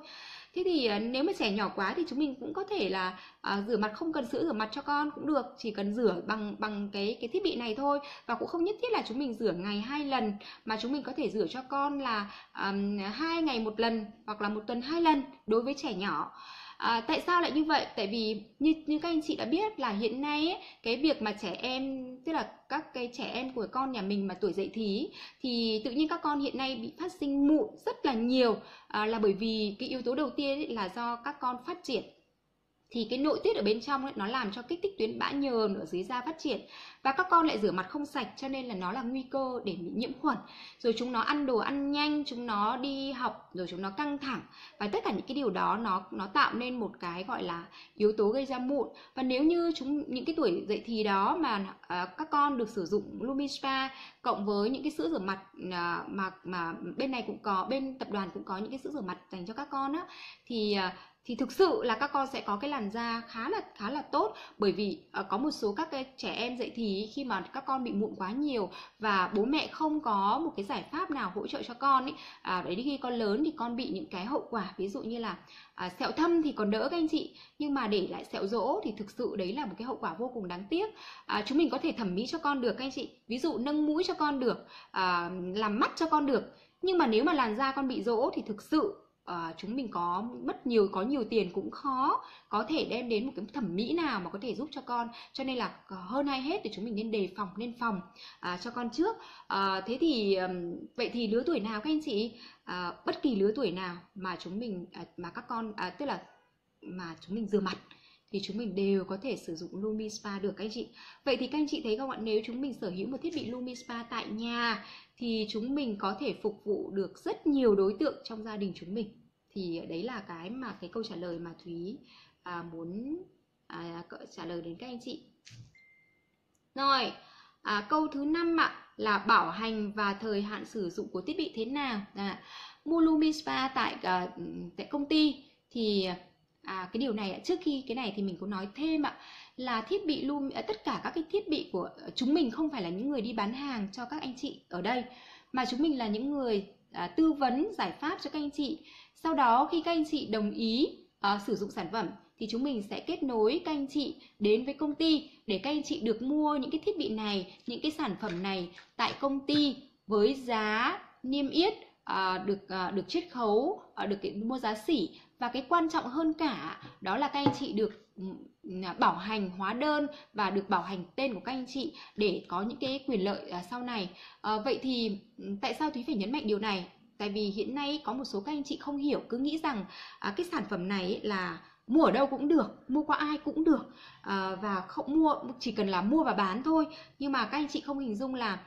thế thì ờ, nếu mà trẻ nhỏ quá thì chúng mình cũng có thể là à, rửa mặt không cần sữa rửa mặt cho con cũng được chỉ cần rửa bằng bằng cái cái thiết bị này thôi. Và cũng không nhất thiết là chúng mình rửa ngày hai lần mà chúng mình có thể rửa cho con là um, hai ngày một lần hoặc là một tuần hai lần đối với trẻ nhỏ. À, tại sao lại như vậy? Tại vì như như các anh chị đã biết là hiện nay ấy, cái việc mà trẻ em tức là các cái trẻ em của con nhà mình mà tuổi dậy thì thì tự nhiên các con hiện nay bị phát sinh mụn rất là nhiều à, là bởi vì cái yếu tố đầu tiên ấy là do các con phát triển thì cái nội tiết ở bên trong ấy, nó làm cho kích thích tuyến bã nhờn ở dưới da phát triển. Và các con lại rửa mặt không sạch cho nên là nó là nguy cơ để bị nhiễm khuẩn. Rồi chúng nó ăn đồ ăn nhanh chúng nó đi học rồi chúng nó căng thẳng. Và tất cả những cái điều đó nó nó tạo nên một cái gọi là yếu tố gây ra mụn. Và nếu như chúng những cái tuổi dậy thì đó mà à, các con được sử dụng Lumispa cộng với những cái sữa rửa mặt à, mà mà bên này cũng có bên tập đoàn cũng có những cái sữa rửa mặt dành cho các con á thì à, thì thực sự là các con sẽ có cái làn da khá là khá là tốt. Bởi vì uh, có một số các cái trẻ em dậy thì khi mà các con bị mụn quá nhiều và bố mẹ không có một cái giải pháp nào hỗ trợ cho con ấy à, đấy khi con lớn thì con bị những cái hậu quả ví dụ như là à, sẹo thâm thì còn đỡ các anh chị. Nhưng mà để lại sẹo rỗ thì thực sự đấy là một cái hậu quả vô cùng đáng tiếc. À, chúng mình có thể thẩm mỹ cho con được các anh chị. Ví dụ nâng mũi cho con được à, làm mắt cho con được. Nhưng mà nếu mà làn da con bị rỗ thì thực sự uh, chúng mình có mất nhiều có nhiều tiền cũng khó có thể đem đến một cái thẩm mỹ nào mà có thể giúp cho con. Cho nên là ờ, hơn ai hết thì chúng mình nên đề phòng nên phòng uh, cho con trước. Uh, thế thì um, vậy thì lứa tuổi nào các anh chị? Uh, bất kỳ lứa tuổi nào mà chúng mình uh, mà các con uh, tức là mà chúng mình rửa mặt thì chúng mình đều có thể sử dụng Lumi Spa được các anh chị. Vậy thì các anh chị thấy không ạ, nếu chúng mình sở hữu một thiết bị Lumi Spa tại nhà thì chúng mình có thể phục vụ được rất nhiều đối tượng trong gia đình chúng mình. Thì đấy là cái mà cái câu trả lời mà Thúy à, muốn à, trả lời đến các anh chị. Rồi, à, câu thứ năm ạ là bảo hành và thời hạn sử dụng của thiết bị thế nào? À, mua Lumi Spa tại à, tại công ty thì à, cái điều này trước khi cái này thì mình có nói thêm ạ là thiết bị luôn à, tất cả các cái thiết bị của ờ, chúng mình không phải là những người đi bán hàng cho các anh chị ở đây mà chúng mình là những người à, tư vấn giải pháp cho các anh chị. Sau đó khi các anh chị đồng ý à, sử dụng sản phẩm thì chúng mình sẽ kết nối các anh chị đến với công ty để các anh chị được mua những cái thiết bị này những cái sản phẩm này tại công ty với giá niêm yết à, được à, được chiết khấu à, được mua giá sỉ và cái quan trọng hơn cả đó là các anh chị được à, bảo hành hóa đơn và được bảo hành tên của các anh chị để có những cái quyền lợi à, sau này. À, vậy thì tại sao thúy phải nhấn mạnh điều này? Tại vì hiện nay có một số các anh chị không hiểu cứ nghĩ rằng à, cái sản phẩm này là mua ở đâu cũng được mua qua ai cũng được à, và không mua chỉ cần là mua và bán thôi. Nhưng mà các anh chị không hình dung là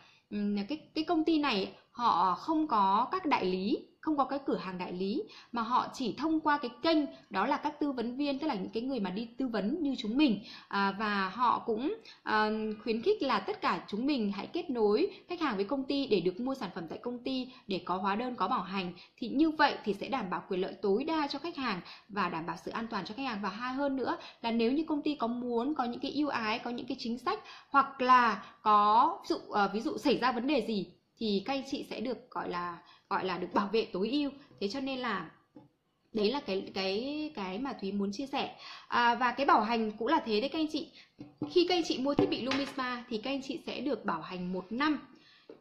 cái cái công ty này họ không có các đại lý không có cái cửa hàng đại lý mà họ chỉ thông qua cái kênh đó là các tư vấn viên tức là những cái người mà đi tư vấn như chúng mình. À, và họ cũng à, khuyến khích là tất cả chúng mình hãy kết nối khách hàng với công ty để được mua sản phẩm tại công ty để có hóa đơn có bảo hành. Thì như vậy thì sẽ đảm bảo quyền lợi tối đa cho khách hàng và đảm bảo sự an toàn cho khách hàng. Và hai hơn nữa là nếu như công ty có muốn có những cái ưu ái có những cái chính sách hoặc là có ví dụ ờ, ví dụ xảy ra vấn đề gì thì các anh chị sẽ được gọi là gọi là được bảo vệ tối ưu. Thế cho nên là đấy là cái cái cái mà thúy muốn chia sẻ. À, và cái bảo hành cũng là thế đấy các anh chị. Khi các anh chị mua thiết bị lumispa thì các anh chị sẽ được bảo hành một năm.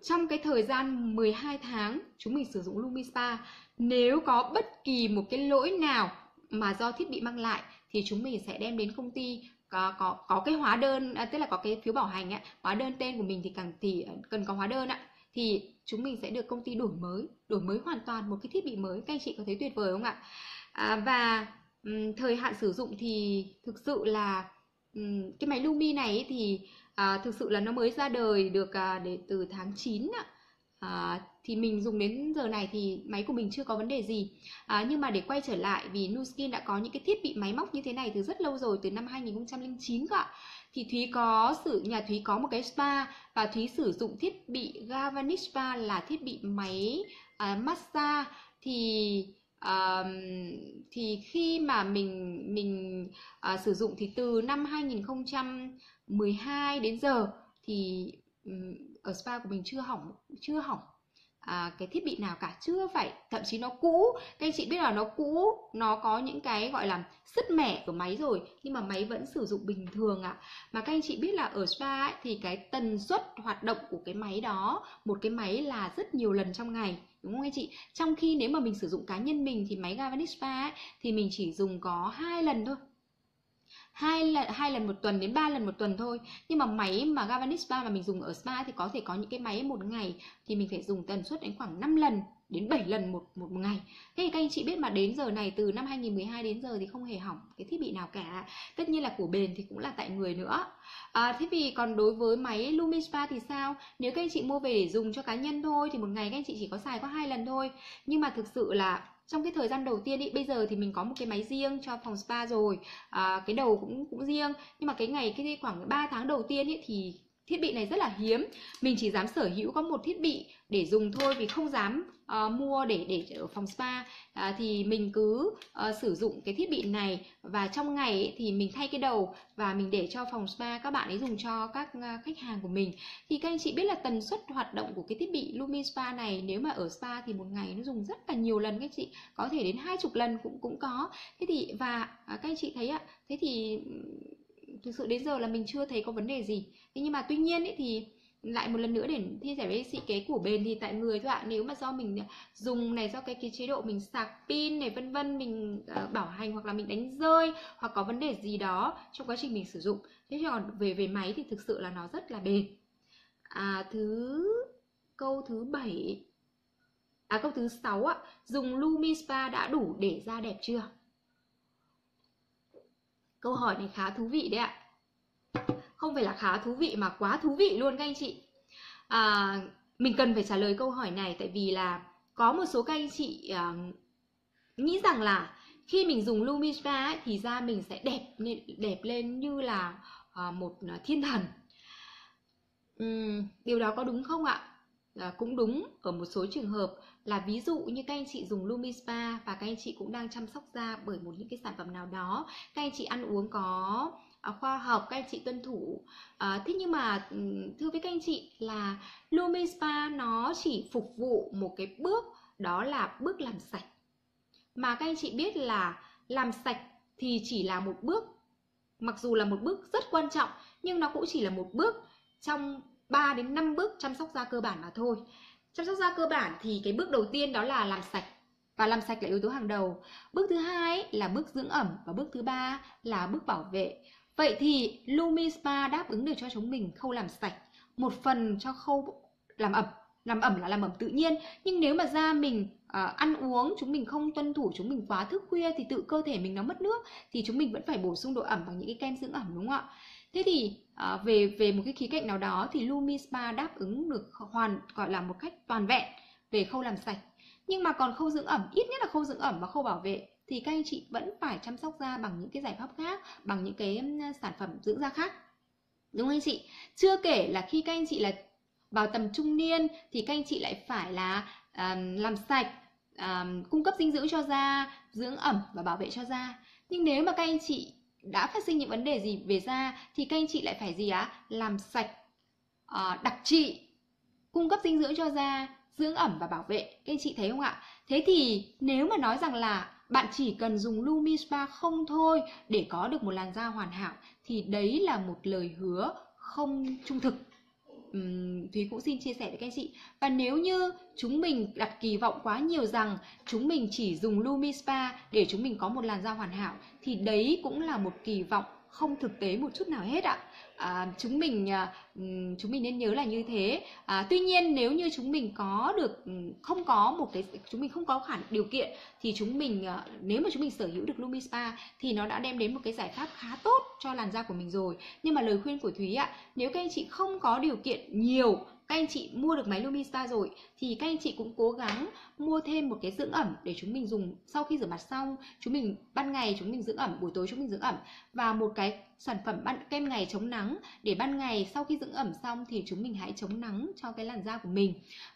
Trong cái thời gian 12 tháng chúng mình sử dụng lumispa nếu có bất kỳ một cái lỗi nào mà do thiết bị mang lại thì chúng mình sẽ đem đến công ty. Có có có cái hóa đơn à, tức là có cái phiếu bảo hành ạ hóa đơn tên của mình thì càng thì ờ, cần có hóa đơn ạ thì chúng mình sẽ được công ty đổi mới đổi mới hoàn toàn một cái thiết bị mới. Các anh chị có thấy tuyệt vời không ạ? À, và um, thời hạn sử dụng thì thực sự là um, cái máy Lumi này thì à, thực sự là nó mới ra đời được à, để từ tháng 9 ạ. À, thì mình dùng đến giờ này thì máy của mình chưa có vấn đề gì. À, nhưng mà để quay trở lại vì Nuskin đã có những cái thiết bị máy móc như thế này từ rất lâu rồi từ năm 2009 cơ ạ thì Thúy có sử nhà Thúy có một cái spa và Thúy sử dụng thiết bị Galvanic Spa là thiết bị máy uh, massage. Thì uh, thì khi mà mình mình uh, sử dụng thì từ năm 2012 đến giờ thì um, ở spa của mình chưa hỏng chưa hỏng à, cái thiết bị nào cả chưa phải thậm chí nó cũ. Các anh chị biết là nó cũ nó có những cái gọi là sứt mẻ của máy rồi nhưng mà máy vẫn sử dụng bình thường ạ. À. mà các anh chị biết là ở spa ấy, thì cái tần suất hoạt động của cái máy đó một cái máy là rất nhiều lần trong ngày đúng không anh chị? Trong khi nếu mà mình sử dụng cá nhân mình thì máy Galvanic Spa ấy, thì mình chỉ dùng có hai lần thôi hai lần hai lần một tuần đến ba lần một tuần thôi. Nhưng mà máy mà Galvanic Spa mà mình dùng ở spa thì có thể có những cái máy một ngày thì mình phải dùng tần suất đến khoảng 5 lần đến 7 lần một, một một ngày. Thế thì các anh chị biết mà đến giờ này từ năm 2012 đến giờ thì không hề hỏng cái thiết bị nào cả. Tất nhiên là của bền thì cũng là tại người nữa. À, thế vì còn đối với máy Lumi Spa thì sao? Nếu các anh chị mua về để dùng cho cá nhân thôi thì một ngày các anh chị chỉ có xài có hai lần thôi. Nhưng mà thực sự là trong cái thời gian đầu tiên ý bây giờ thì mình có một cái máy riêng cho phòng spa rồi. À, cái đầu cũng cũng riêng. Nhưng mà cái ngày cái khoảng 3 tháng đầu tiên ý thì thiết bị này rất là hiếm. Mình chỉ dám sở hữu có một thiết bị để dùng thôi vì không dám uh, mua để để ở phòng spa. Uh, thì mình cứ uh, sử dụng cái thiết bị này và trong ngày ấy, thì mình thay cái đầu và mình để cho phòng spa các bạn ấy dùng cho các uh, khách hàng của mình. Thì các anh chị biết là tần suất hoạt động của cái thiết bị Lumi Spa này nếu mà ở spa thì một ngày nó dùng rất là nhiều lần các chị có thể đến hai chục lần cũng cũng có. Thế thì và uh, các anh chị thấy ạ thế thì thực sự đến giờ là mình chưa thấy có vấn đề gì. Thế nhưng mà tuy nhiên ấy thì lại một lần nữa để chia sẻ với chị cái của bền thì tại người thôi ạ nếu mà do mình à, dùng này do cái cái chế độ mình sạc pin này vân vân mình uh, bảo hành hoặc là mình đánh rơi hoặc có vấn đề gì đó trong quá trình mình sử dụng. Thế còn về về máy thì thực sự là nó rất là bền. À, thứ câu thứ bảy à câu thứ sáu ạ dùng Lumi Spa đã đủ để da đẹp chưa? Câu hỏi này khá thú vị đấy ạ. Không phải là khá thú vị mà quá thú vị luôn các anh chị. À, mình cần phải trả lời câu hỏi này tại vì là có một số các anh chị à, nghĩ rằng là khi mình dùng Lumispa ấy, thì da mình sẽ đẹp đẹp lên như là à, một thiên thần. Uhm, điều đó có đúng không ạ? À, cũng đúng ở một số trường hợp là ví dụ như các anh chị dùng Lumispa và các anh chị cũng đang chăm sóc da bởi một những cái sản phẩm nào đó các anh chị ăn uống có À, khoa học các anh chị tuân thủ. À, thế nhưng mà thưa với các anh chị là Lumi Spa nó chỉ phục vụ một cái bước đó là bước làm sạch. Mà các anh chị biết là làm sạch thì chỉ là một bước mặc dù là một bước rất quan trọng nhưng nó cũng chỉ là một bước trong 3 đến 5 bước chăm sóc da cơ bản mà thôi chăm sóc da cơ bản thì cái bước đầu tiên đó là làm sạch và làm sạch là yếu tố hàng đầu bước thứ hai là bước dưỡng ẩm và bước thứ ba là bước bảo vệ Vậy thì Lumi Spa đáp ứng được cho chúng mình khâu làm sạch, một phần cho khâu làm ẩm. Làm ẩm là làm ẩm tự nhiên, nhưng nếu mà da mình à, ăn uống chúng mình không tuân thủ, chúng mình quá thức khuya thì tự cơ thể mình nó mất nước thì chúng mình vẫn phải bổ sung độ ẩm bằng những cái kem dưỡng ẩm đúng không ạ? Thế thì uh, về về một cái khía cạnh nào đó thì Lumi Spa đáp ứng được hoàn gọi là một cách toàn vẹn về khâu làm sạch. Nhưng mà còn khâu dưỡng ẩm, ít nhất là khâu dưỡng ẩm và khâu bảo vệ thì các anh chị vẫn phải chăm sóc da bằng những cái giải pháp khác bằng những cái sản phẩm dưỡng da khác. Đúng không anh chị? Chưa kể là khi các anh chị là vào tầm trung niên thì các anh chị lại phải là um, làm sạch um, cung cấp dinh dưỡng cho da dưỡng ẩm và bảo vệ cho da. Nhưng nếu mà các anh chị đã phát sinh những vấn đề gì về da thì các anh chị lại phải gì á? Làm sạch uh, đặc trị cung cấp dinh dưỡng cho da dưỡng ẩm và bảo vệ. Các anh chị thấy không ạ? Thế thì nếu mà nói rằng là bạn chỉ cần dùng Lumi Spa không thôi để có được một làn da hoàn hảo thì đấy là một lời hứa không trung thực. Thúy cũng xin chia sẻ với các anh chị. Và nếu như chúng mình đặt kỳ vọng quá nhiều rằng chúng mình chỉ dùng Lumi Spa để chúng mình có một làn da hoàn hảo, thì đấy cũng là một kỳ vọng không thực tế một chút nào hết ạ à, chúng mình à, ừ, chúng mình nên nhớ là như thế. À, tuy nhiên nếu như chúng mình có được ừ, không có một cái chúng mình không có khả điều kiện thì chúng mình à, nếu mà chúng mình sở hữu được Lumi Spa thì nó đã đem đến một cái giải pháp khá tốt cho làn da của mình rồi. Nhưng mà lời khuyên của Thúy ạ nếu các anh chị không có điều kiện nhiều các anh chị mua được máy Lumista rồi thì các anh chị cũng cố gắng mua thêm một cái dưỡng ẩm để chúng mình dùng sau khi rửa mặt xong. Chúng mình ban ngày chúng mình dưỡng ẩm buổi tối chúng mình dưỡng ẩm và một cái sản phẩm ban kem ngày chống nắng. Để ban ngày sau khi dưỡng ẩm xong thì chúng mình hãy chống nắng cho cái làn da của mình.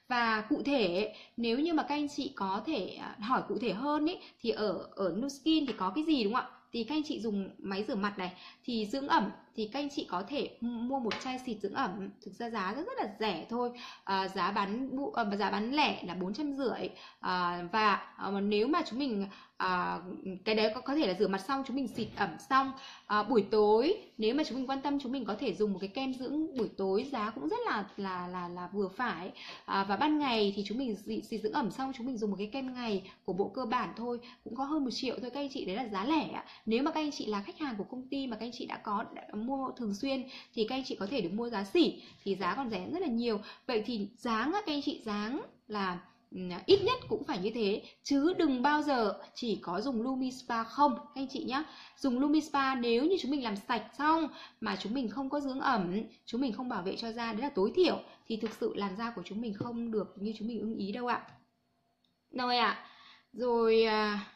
Và cụ thể nếu như mà các anh chị có thể à, hỏi cụ thể hơn ý, thì ở ở Nuskin thì có cái gì đúng không ạ? Thì các anh chị dùng máy rửa mặt này thì dưỡng ẩm thì các anh chị có thể mua một chai xịt dưỡng ẩm. Thực ra giá rất rất là rẻ thôi. À, giá bán bu à, giá bán lẻ là bốn trăm rưỡi. À, và à, nếu mà chúng mình à, cái đấy có, có thể là rửa mặt xong chúng mình xịt ẩm xong. À, buổi tối nếu mà chúng mình quan tâm chúng mình có thể dùng một cái kem dưỡng buổi tối giá cũng rất là là là là vừa phải. À, và ban ngày thì chúng mình xịt, xịt dưỡng ẩm xong chúng mình dùng một cái kem ngày của bộ cơ bản thôi. Cũng có hơn một triệu thôi các anh chị đấy là giá lẻ nếu mà các anh chị là khách hàng của công ty mà các anh chị đã có đã mua thường xuyên thì các anh chị có thể được mua giá xỉ thì giá còn rẻ rất là nhiều vậy thì dáng các anh chị dáng là ít nhất cũng phải như thế chứ đừng bao giờ chỉ có dùng Lumi Spa không các anh chị nhé dùng Lumi Spa nếu như chúng mình làm sạch xong mà chúng mình không có dưỡng ẩm chúng mình không bảo vệ cho da đấy là tối thiểu thì thực sự làn da của chúng mình không được như chúng mình ưng ý đâu ạ rồi ạ à. rồi à,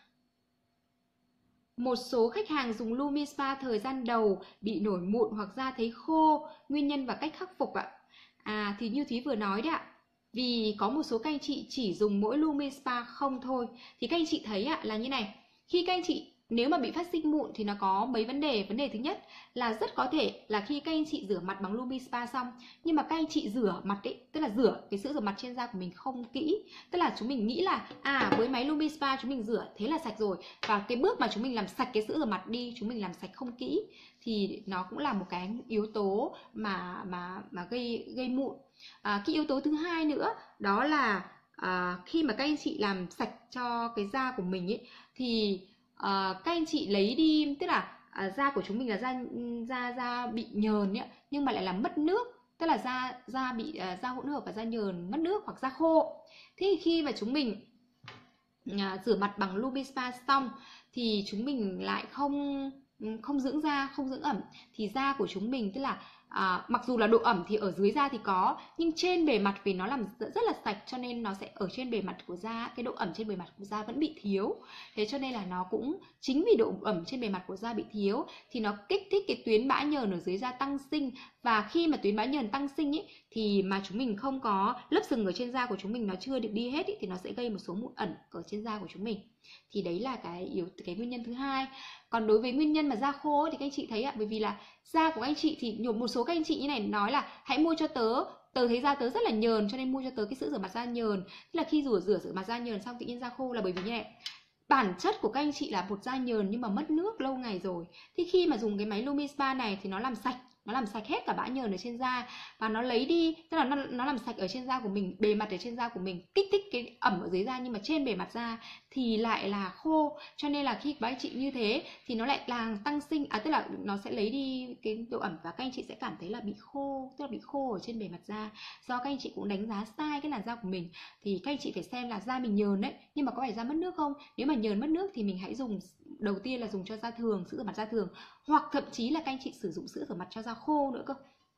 một số khách hàng dùng Lumi Spa thời gian đầu bị nổi mụn hoặc da thấy khô, nguyên nhân và cách khắc phục ạ. À thì như Thúy vừa nói đấy ạ, vì có một số các anh chị chỉ dùng mỗi Lumi Spa không thôi thì các anh chị thấy ạ là như này, khi các anh chị nếu mà bị phát sinh mụn thì nó có mấy vấn đề. Vấn đề thứ nhất là rất có thể là khi các anh chị rửa mặt bằng Lumi Spa xong nhưng mà các anh chị rửa mặt ấy tức là rửa cái sữa rửa mặt trên da của mình không kỹ tức là chúng mình nghĩ là à với máy Lumi Spa chúng mình rửa thế là sạch rồi và cái bước mà chúng mình làm sạch cái sữa rửa mặt đi chúng mình làm sạch không kỹ thì nó cũng là một cái yếu tố mà mà mà gây gây mụn. À, cái yếu tố thứ hai nữa đó là à, khi mà các anh chị làm sạch cho cái da của mình ấy thì uh, các anh chị lấy đi tức là uh, da của chúng mình là da da da bị nhờn ấy, nhưng mà lại làm mất nước tức là da da bị uh, da hỗn hợp và da nhờn mất nước hoặc da khô. Thế khi mà chúng mình uh, rửa mặt bằng Lumispa xong thì chúng mình lại không không dưỡng da không dưỡng ẩm thì da của chúng mình tức là à, mặc dù là độ ẩm thì ở dưới da thì có nhưng trên bề mặt vì nó làm rất là sạch cho nên nó sẽ ở trên bề mặt của da cái độ ẩm trên bề mặt của da vẫn bị thiếu. Thế cho nên là nó cũng chính vì độ ẩm trên bề mặt của da bị thiếu thì nó kích thích cái tuyến bã nhờn ở dưới da tăng sinh. Và khi mà tuyến bã nhờn tăng sinh ý, thì mà chúng mình không có lớp sừng ở trên da của chúng mình nó chưa được đi hết ý, thì nó sẽ gây một số mụn ẩn ở trên da của chúng mình. Thì đấy là cái yếu cái nguyên nhân thứ hai còn đối với nguyên nhân mà da khô ấy, thì các anh chị thấy ạ bởi vì là da của các anh chị thì nhiều một số các anh chị như này nói là hãy mua cho tớ tớ thấy da tớ rất là nhờn cho nên mua cho tớ cái sữa rửa mặt da nhờn. Tức là khi rửa rửa rửa mặt da nhờn xong tự nhiên da khô là bởi vì như này bản chất của các anh chị là một da nhờn nhưng mà mất nước lâu ngày rồi. Thì khi mà dùng cái máy lumispa này thì nó làm sạch nó làm sạch hết cả bã nhờn ở trên da. Và nó lấy đi, tức là nó nó làm sạch ở trên da của mình, bề mặt ở trên da của mình kích thích cái ẩm ở dưới da nhưng mà trên bề mặt da thì lại là khô. Cho nên là khi các anh chị như thế thì nó lại làm tăng sinh à tức là nó sẽ lấy đi cái độ ẩm và các anh chị sẽ cảm thấy là bị khô, tức là bị khô ở trên bề mặt da. Do các anh chị cũng đánh giá sai cái làn da của mình thì các anh chị phải xem là da mình nhờn đấy, nhưng mà có phải da mất nước không? Nếu mà nhờn mất nước thì mình hãy dùng đầu tiên là dùng cho da thường sữa rửa mặt da thường hoặc thậm chí là các anh chị sử dụng sữa rửa mặt cho da khô nữa cơ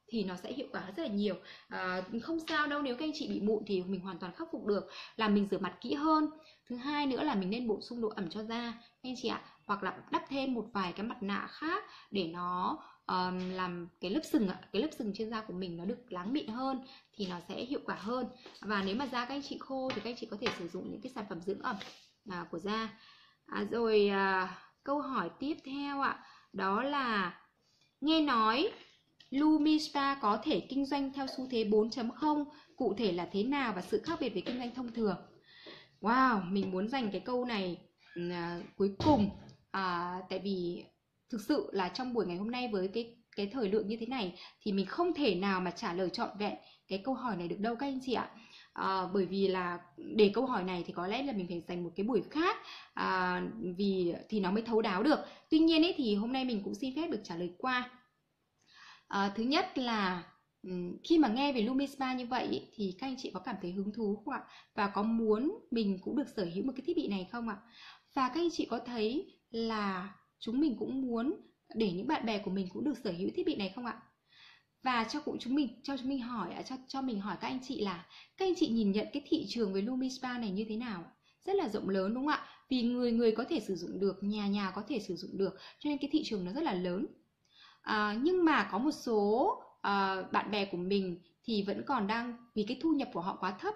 thì nó sẽ hiệu quả rất là nhiều. À, không sao đâu nếu các anh chị bị mụn thì mình hoàn toàn khắc phục được là mình rửa mặt kỹ hơn. Thứ hai nữa là mình nên bổ sung độ ẩm cho da các anh chị ạ hoặc là đắp thêm một vài cái mặt nạ khác để nó um, làm cái lớp sừng cái lớp sừng trên da của mình nó được láng mịn hơn thì nó sẽ hiệu quả hơn. Và nếu mà da các anh chị khô thì các anh chị có thể sử dụng những cái sản phẩm dưỡng ẩm à, của da à, rồi à, câu hỏi tiếp theo ạ đó là nghe nói Lumispa có thể kinh doanh theo xu thế 4.0 cụ thể là thế nào và sự khác biệt với kinh doanh thông thường? Wow mình muốn dành cái câu này ừ, à, cuối cùng. À, tại vì thực sự là trong buổi ngày hôm nay với cái cái thời lượng như thế này thì mình không thể nào mà trả lời trọn vẹn cái câu hỏi này được đâu các anh chị ạ à, bởi vì là để câu hỏi này thì có lẽ là mình phải dành một cái buổi khác à, vì thì nó mới thấu đáo được tuy nhiên ấy thì hôm nay mình cũng xin phép được trả lời qua à, thứ nhất là ừ, khi mà nghe về Lumispa như vậy thì các anh chị có cảm thấy hứng thú không ạ? Và có muốn mình cũng được sở hữu một cái thiết bị này không ạ? Và các anh chị có thấy là chúng mình cũng muốn để những bạn bè của mình cũng được sở hữu thiết bị này không ạ? Và cho cũng chúng mình cho chúng mình hỏi à, cho cho mình hỏi các anh chị là các anh chị nhìn nhận cái thị trường với Lumispa này như thế nào? Rất là rộng lớn đúng không ạ? Vì người người có thể sử dụng được, nhà nhà có thể sử dụng được, cho nên cái thị trường nó rất là lớn. À, nhưng mà có một số à, bạn bè của mình thì vẫn còn đang vì cái thu nhập của họ quá thấp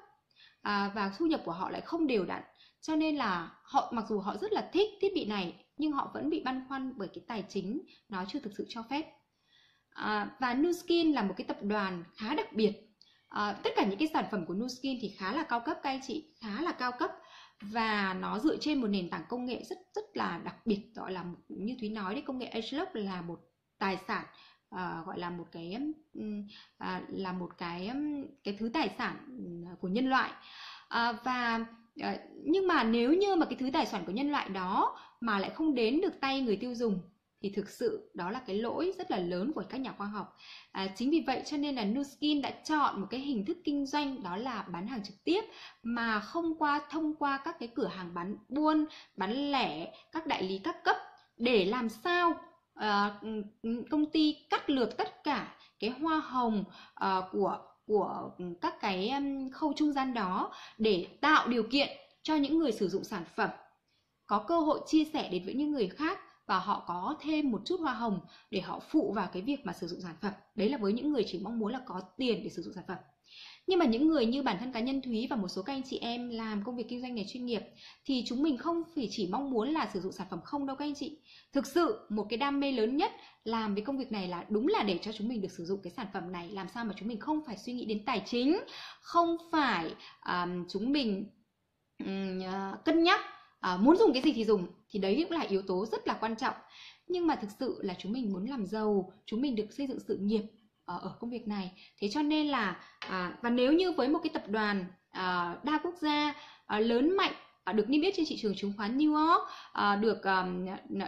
à, và thu nhập của họ lại không đều đặn cho nên là họ mặc dù họ rất là thích thiết bị này nhưng họ vẫn bị băn khoăn bởi cái tài chính nó chưa thực sự cho phép à, và Nuskin là một cái tập đoàn khá đặc biệt. À, tất cả những cái sản phẩm của Nuskin thì khá là cao cấp các anh chị khá là cao cấp. Và nó dựa trên một nền tảng công nghệ rất rất là đặc biệt gọi là như thúy nói đấy công nghệ Agelock là một tài sản uh, gọi là một cái uh, là một cái cái thứ tài sản của nhân loại. Uh, và uh, nhưng mà nếu như mà cái thứ tài sản của nhân loại đó mà lại không đến được tay người tiêu dùng thì thực sự đó là cái lỗi rất là lớn của các nhà khoa học. À, chính vì vậy cho nên là Nuskin đã chọn một cái hình thức kinh doanh đó là bán hàng trực tiếp mà không qua thông qua các cái cửa hàng bán buôn bán lẻ các đại lý các cấp để làm sao à, công ty cắt lược tất cả cái hoa hồng à, của của các cái khâu trung gian đó để tạo điều kiện cho những người sử dụng sản phẩm. Có cơ hội chia sẻ đến với những người khác và họ có thêm một chút hoa hồng để họ phụ vào cái việc mà sử dụng sản phẩm. Đấy là với những người chỉ mong muốn là có tiền để sử dụng sản phẩm. Nhưng mà những người như bản thân cá nhân Thúy và một số các anh chị em làm công việc kinh doanh nghề chuyên nghiệp thì chúng mình không phải chỉ mong muốn là sử dụng sản phẩm không đâu các anh chị. Thực sự một cái đam mê lớn nhất làm với công việc này là đúng là để cho chúng mình được sử dụng cái sản phẩm này. Làm sao mà chúng mình không phải suy nghĩ đến tài chính không phải um, chúng mình um, uh, cân nhắc à, muốn dùng cái gì thì dùng. Thì đấy cũng là yếu tố rất là quan trọng. Nhưng mà thực sự là chúng mình muốn làm giàu chúng mình được xây dựng sự nghiệp Ờ, ở công việc này. Thế cho nên là à, và nếu như với một cái tập đoàn à, đa quốc gia à, lớn mạnh à, được niêm yết trên thị trường chứng khoán New York à, được à,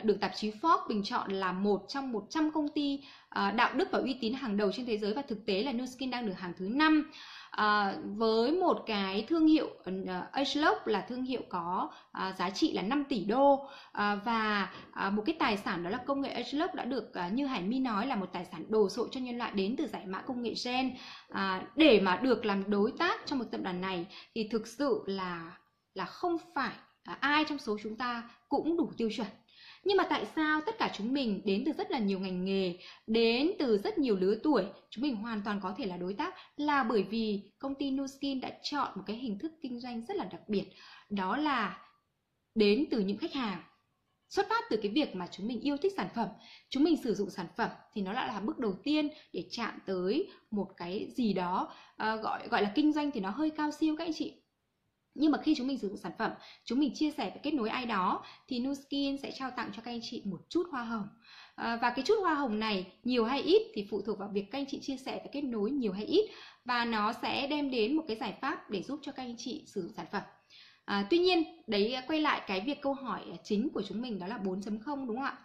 được tạp chí Forbes bình chọn là một trong 100 công ty à, đạo đức và uy tín hàng đầu trên thế giới và thực tế là Nuskin đang được hàng thứ năm à, với một cái thương hiệu ờ, uh, Agelock là thương hiệu có uh, giá trị là 5 tỷ đô. Uh, và uh, một cái tài sản đó là công nghệ Agelock đã được uh, như Hải My nói là một tài sản đồ sộ cho nhân loại đến từ giải mã công nghệ gen. Uh, để mà được làm đối tác trong một tập đoàn này thì thực sự là là không phải uh, ai trong số chúng ta cũng đủ tiêu chuẩn nhưng mà tại sao tất cả chúng mình đến từ rất là nhiều ngành nghề đến từ rất nhiều lứa tuổi chúng mình hoàn toàn có thể là đối tác? Là bởi vì công ty Nuskin đã chọn một cái hình thức kinh doanh rất là đặc biệt đó là đến từ những khách hàng. Xuất phát từ cái việc mà chúng mình yêu thích sản phẩm chúng mình sử dụng sản phẩm thì nó lại là bước đầu tiên để chạm tới một cái gì đó uh, gọi gọi là kinh doanh thì nó hơi cao siêu các anh chị nhưng mà khi chúng mình sử dụng sản phẩm chúng mình chia sẻ và kết nối ai đó thì Nuskin sẽ trao tặng cho các anh chị một chút hoa hồng. À, và cái chút hoa hồng này nhiều hay ít thì phụ thuộc vào việc các anh chị chia sẻ và kết nối nhiều hay ít. Và nó sẽ đem đến một cái giải pháp để giúp cho các anh chị sử dụng sản phẩm. À, tuy nhiên đấy quay lại cái việc câu hỏi chính của chúng mình đó là 4.0 đúng không ạ?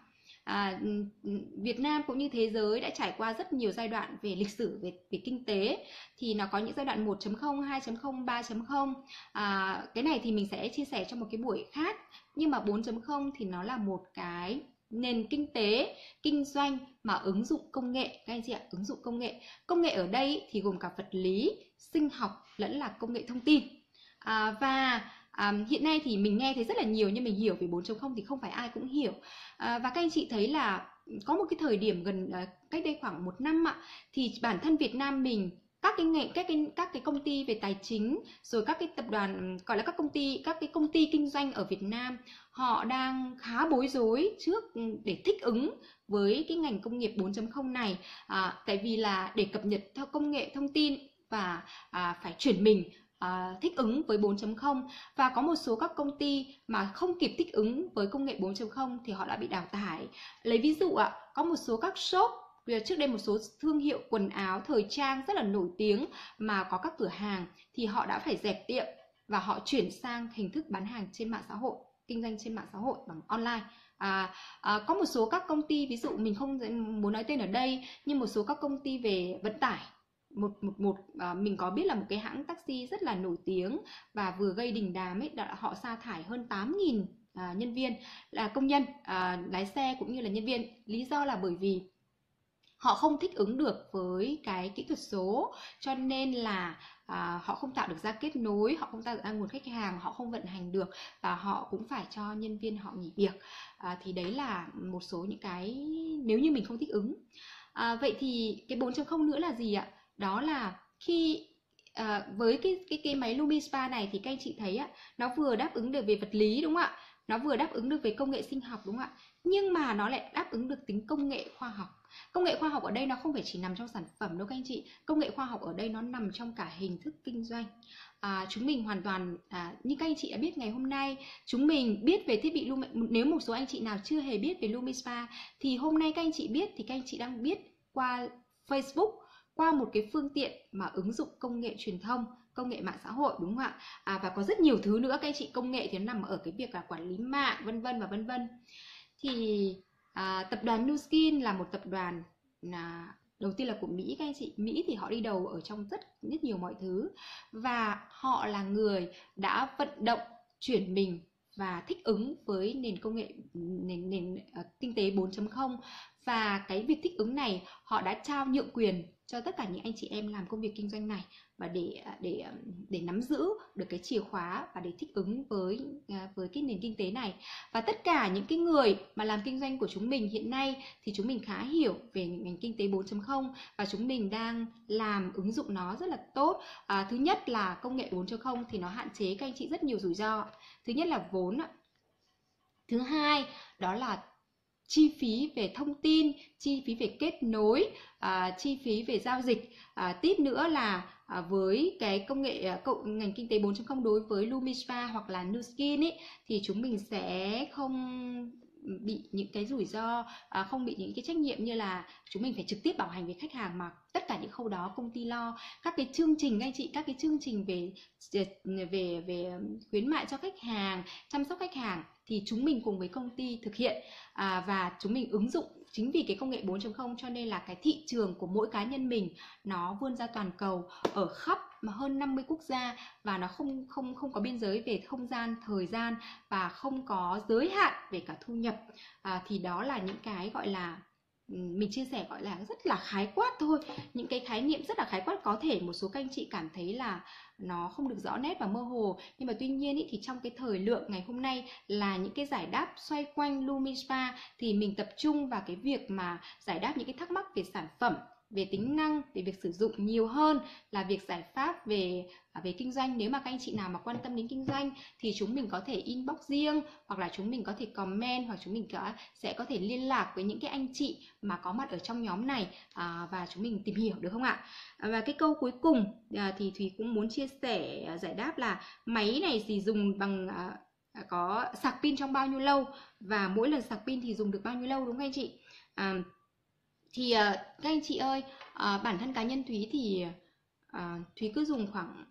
À, ừ, ừ, Việt Nam cũng như thế giới đã trải qua rất nhiều giai đoạn về lịch sử về về kinh tế. Thì nó có những giai đoạn 1.0, 2.0, 3.0 à, cái này thì mình sẽ chia sẻ trong một cái buổi khác. Nhưng mà 4.0 thì nó là một cái nền kinh tế kinh doanh mà ứng dụng công nghệ. Các anh chị ạ ứng dụng công nghệ. Công nghệ ở đây thì gồm cả vật lý sinh học lẫn là công nghệ thông tin. À, và À, hiện nay thì mình nghe thấy rất là nhiều nhưng mình hiểu về 4.0 thì không phải ai cũng hiểu. À, và các anh chị thấy là có một cái thời điểm gần ờ, cách đây khoảng một năm ạ thì bản thân Việt Nam mình các cái nghệ các cái các cái công ty về tài chính rồi các cái tập đoàn gọi là các công ty các cái công ty kinh doanh ở Việt Nam họ đang khá bối rối trước ừ, để thích ứng với cái ngành công nghiệp 4.0 này. À, tại vì là để cập nhật theo công nghệ thông tin và à, phải chuyển mình uh, thích ứng với 4.0 và có một số các công ty mà không kịp thích ứng với công nghệ 4.0 thì họ đã bị đào thải. Lấy ví dụ ạ, có một số các shop trước đây một số thương hiệu quần áo thời trang rất là nổi tiếng mà có các cửa hàng thì họ đã phải dẹp tiệm và họ chuyển sang hình thức bán hàng trên mạng xã hội kinh doanh trên mạng xã hội bằng online à, à, có một số các công ty ví dụ mình không muốn nói tên ở đây nhưng một số các công ty về vận tải một một một à, mình có biết là một cái hãng taxi rất là nổi tiếng và vừa gây đình đám ấy đã, họ sa thải hơn 8.000 à, nhân viên là công nhân à, lái xe cũng như là nhân viên. Lý do là bởi vì họ không thích ứng được với cái kỹ thuật số cho nên là à, họ không tạo được ra kết nối họ không tạo được ra nguồn khách hàng họ không vận hành được và họ cũng phải cho nhân viên họ nghỉ việc. À, thì đấy là một số những cái nếu như mình không thích ứng. À, vậy thì cái 4.0 nữa là gì ạ? Đó là khi à, với cái cái cái máy Lumi Spa này thì các anh chị thấy ạ nó vừa đáp ứng được về vật lý đúng không ạ? Nó vừa đáp ứng được về công nghệ sinh học đúng không ạ? Nhưng mà nó lại đáp ứng được tính công nghệ khoa học. Công nghệ khoa học ở đây nó không phải chỉ nằm trong sản phẩm đâu các anh chị. Công nghệ khoa học ở đây nó nằm trong cả hình thức kinh doanh. À, chúng mình hoàn toàn à, như các anh chị đã biết ngày hôm nay chúng mình biết về thiết bị Lumi nếu một số anh chị nào chưa hề biết về Lumi Spa thì hôm nay các anh chị biết thì các anh chị đang biết qua Facebook qua một cái phương tiện mà ứng dụng công nghệ truyền thông công nghệ mạng xã hội đúng không ạ? À, và có rất nhiều thứ nữa các anh chị công nghệ thì nó nằm ở cái việc là quản lý mạng vân vân và vân vân. Thì à, tập đoàn New Skin là một tập đoàn là đầu tiên là của Mỹ các anh chị. Mỹ thì họ đi đầu ở trong rất rất nhiều mọi thứ. Và họ là người đã vận động chuyển mình và thích ứng với nền công nghệ nền nền uh, kinh tế 4.0 và cái việc thích ứng này họ đã trao nhượng quyền cho tất cả những anh chị em làm công việc kinh doanh này và để à, để à, để nắm giữ được cái chìa khóa và để thích ứng với à, với cái nền kinh tế này. Và tất cả những cái người mà làm kinh doanh của chúng mình hiện nay thì chúng mình khá hiểu về ngành kinh tế 4.0 và chúng mình đang làm ứng dụng nó rất là tốt. À, thứ nhất là công nghệ 4.0 thì nó hạn chế các anh chị rất nhiều rủi ro thứ nhất là vốn thứ hai đó là chi phí về thông tin chi phí về kết nối à, chi phí về giao dịch. À, tiếp nữa là à, với cái công nghệ à, cộng ngành kinh tế 4.0 đối với Lumispa hoặc là Nuskin ấy thì chúng mình sẽ không bị những cái rủi ro à, không bị những cái trách nhiệm như là chúng mình phải trực tiếp bảo hành với khách hàng mà tất cả những khâu đó công ty lo. Các cái chương trình anh chị các cái chương trình về ờ, về về khuyến mại cho khách hàng chăm sóc khách hàng thì chúng mình cùng với công ty thực hiện à, và chúng mình ứng dụng chính vì cái công nghệ 4.0 cho nên là cái thị trường của mỗi cá nhân mình nó vươn ra toàn cầu ở khắp mà hơn 50 quốc gia và nó không không không có biên giới về không gian, thời gian và không có giới hạn về cả thu nhập. À, thì đó là những cái gọi là mình chia sẻ gọi là rất là khái quát thôi. Những cái khái niệm rất là khái quát có thể một số các anh chị cảm thấy là nó không được rõ nét và mơ hồ. Nhưng mà tuy nhiên ý, thì trong cái thời lượng ngày hôm nay là những cái giải đáp xoay quanh Lumispa thì mình tập trung vào cái việc mà giải đáp những cái thắc mắc về sản phẩm về tính năng về việc sử dụng nhiều hơn là việc giải pháp về à, về kinh doanh. Nếu mà các anh chị nào mà quan tâm đến kinh doanh thì chúng mình có thể inbox riêng hoặc là chúng mình có thể comment hoặc chúng mình có, sẽ có thể liên lạc với những cái anh chị mà có mặt ở trong nhóm này à, và chúng mình tìm hiểu được không ạ? À, và cái câu cuối cùng à, thì thùy cũng muốn chia sẻ à, giải đáp là máy này thì dùng bằng à, à có sạc pin trong bao nhiêu lâu và mỗi lần sạc pin thì dùng được bao nhiêu lâu đúng không anh chị? À, thì ờ, các anh chị ơi ờ, bản thân cá nhân thúy thì ờ, thúy cứ dùng khoảng